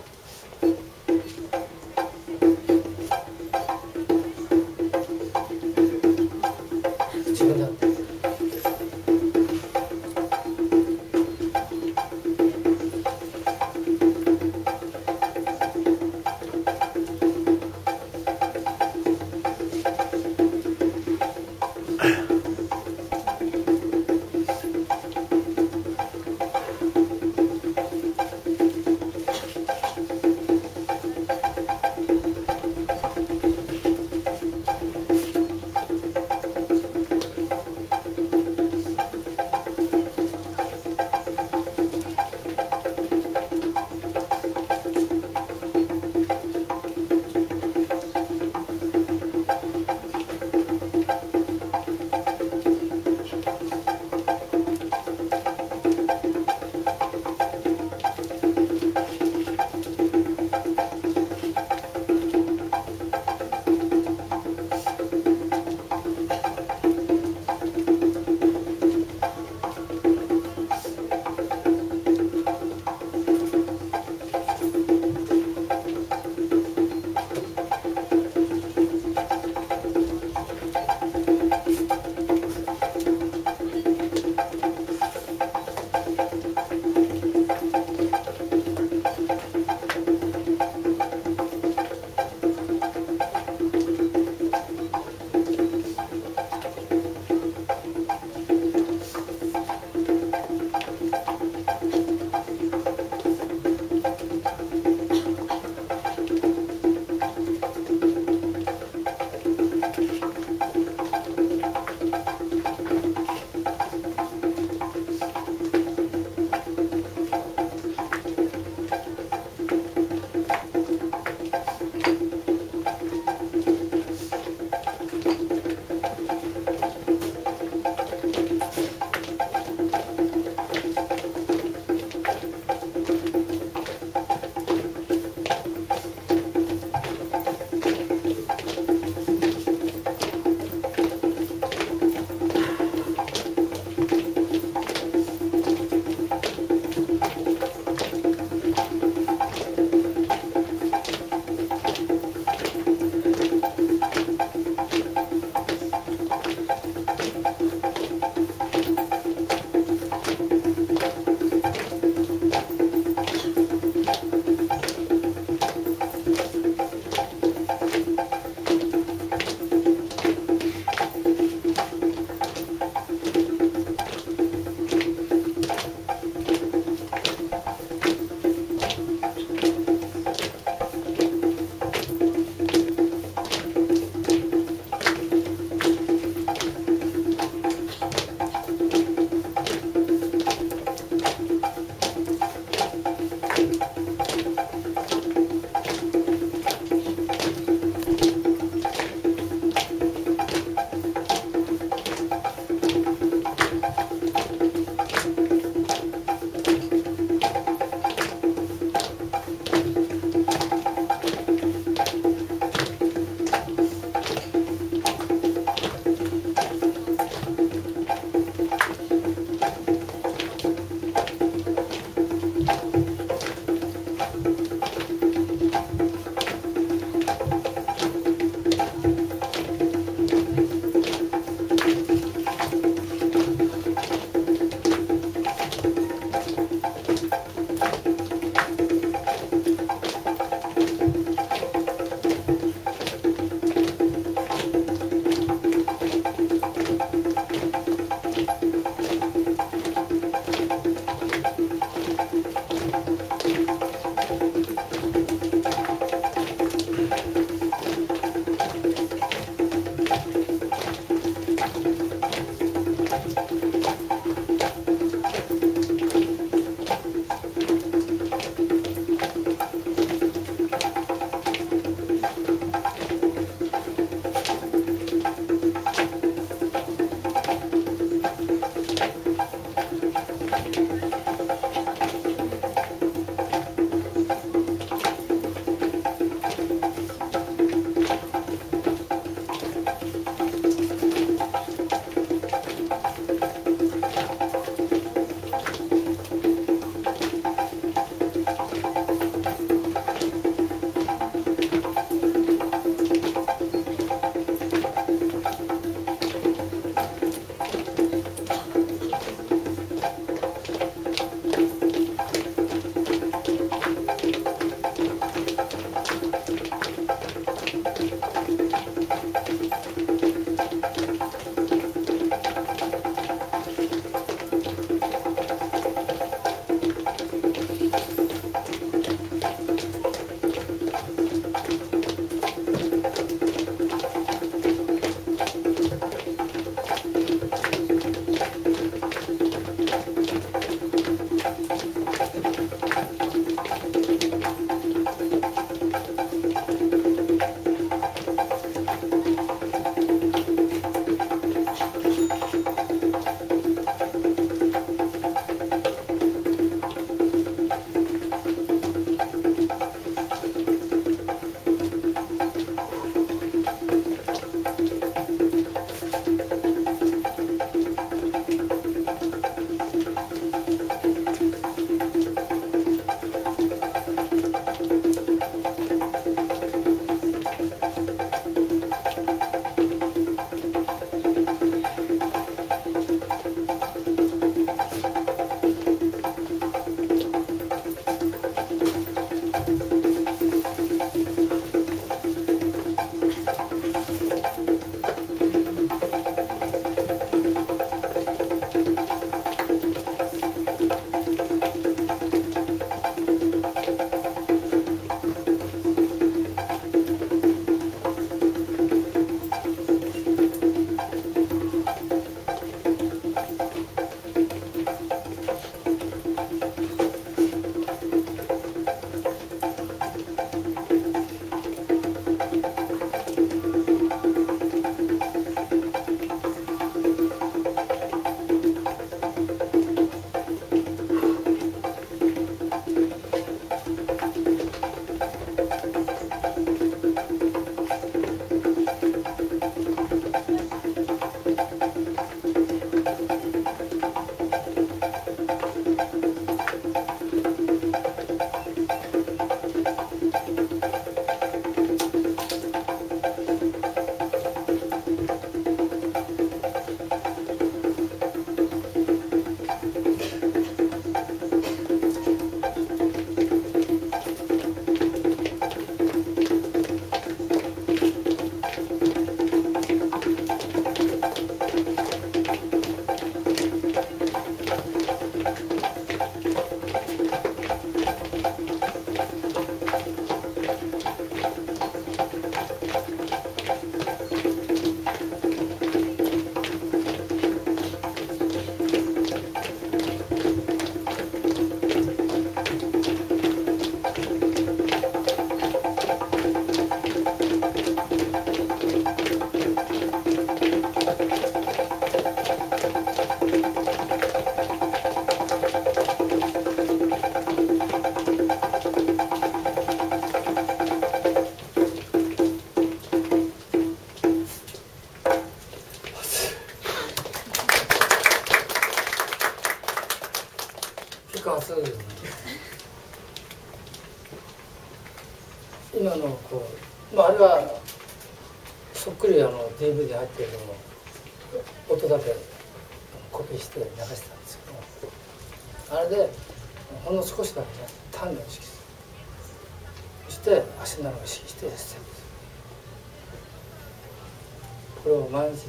これを毎日、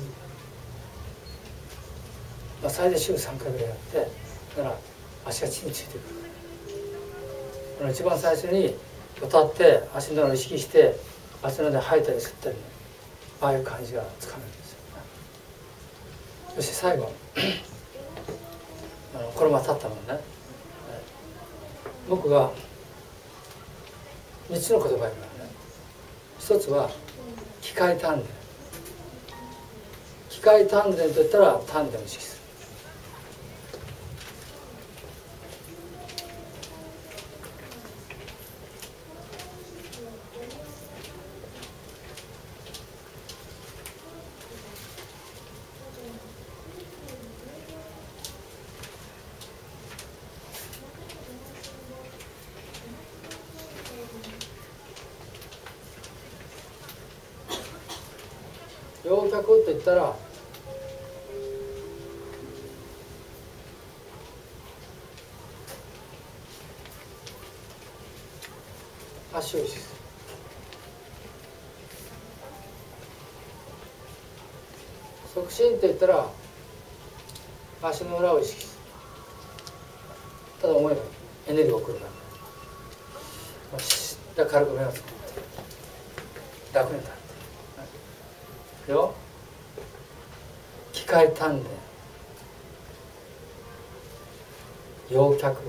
まあ、最大週3回ぐらいやってだから足が地についてくる一番最初に歌って足の裏を意識して足の裏で吐いたり吸ったりああいう感じがつかめるんですよね。そして最後あのこれも当たったもんね僕が3つの言葉言うからね一つは機械丹田機械丹田といったら丹田を意識する陽脚って言ったら足を意識する促進て言ったら足の裏を意識する。ただ思えばエネルギーを送るから。よしじゃあ軽く目をつぶって。楽になる。よ。機械丹田陽脚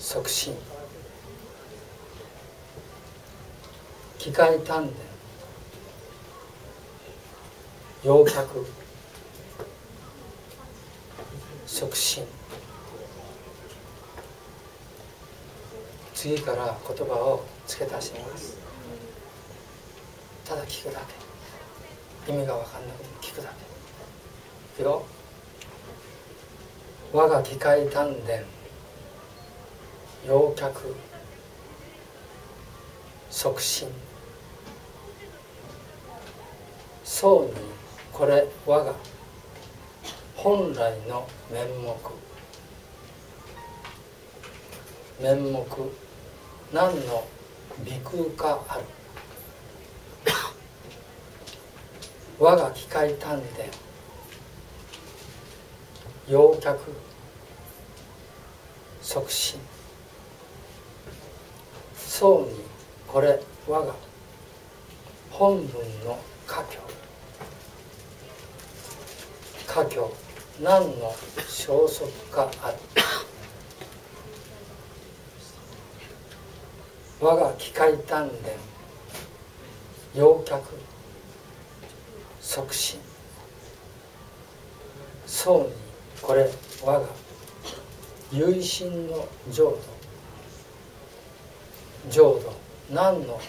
促進。機械丹田陽脚。促進次から言葉を付け足します。ただ聞くだけ。意味が分かんなくて聞くだけ。いくよ。我が機械丹田。陽脚。促進そうに。これ我が本来の面目。面目。何の鼻空かある？我が機械丹田。陽脚。促進。そうにこれ我が本文の家境家境何の消息かある我が機械丹田陽脚促進。そうにこれ我が唯心の浄土浄土何の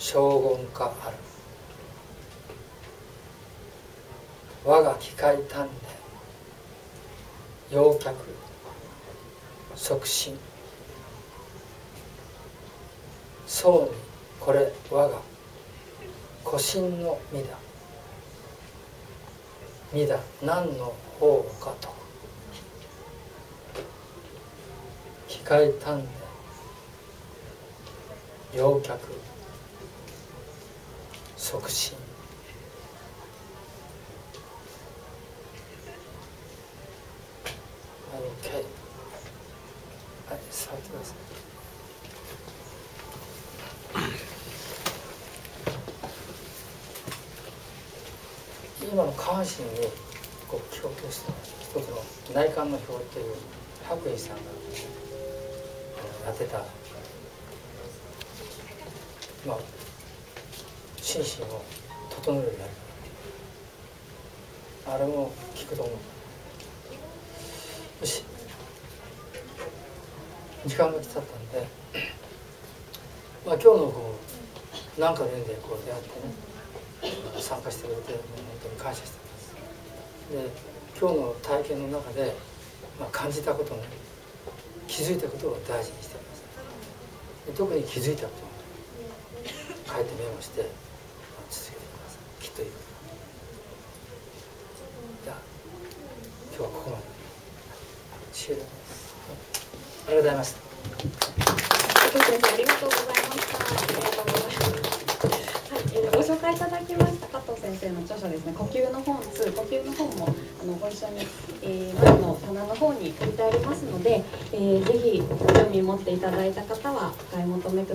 将言かある。我が機械丹田陽脚促進。そうにこれ我が古心の身だ。身だ。何の方かと。機械丹田陽脚促進。今の下半身にこう気を通して一つの内観の表っていう白衣さんがやってたまあ心身を整えるようになるあれも聞くと思う。よし時間が来ちゃったんでまあ今日のこう何かの縁でこう出会ってね参加してくれて本当に感謝してます。で今日の体験の中で、まあ、感じたことね気づいたことを大事にしてください特に気づいたこと書いてメモして続けてください。きっといいことじゃあ今日はここまで。終了ですありがとうございましたありがとうございました。ありがとうございます。はい、えーご紹介いただきました加藤先生の著書ですね「呼吸の本2」呼吸の本もあのご一緒に、えー前の棚の方に置いてありますので、えーぜひ興味持っていただいた方はお買い求めください。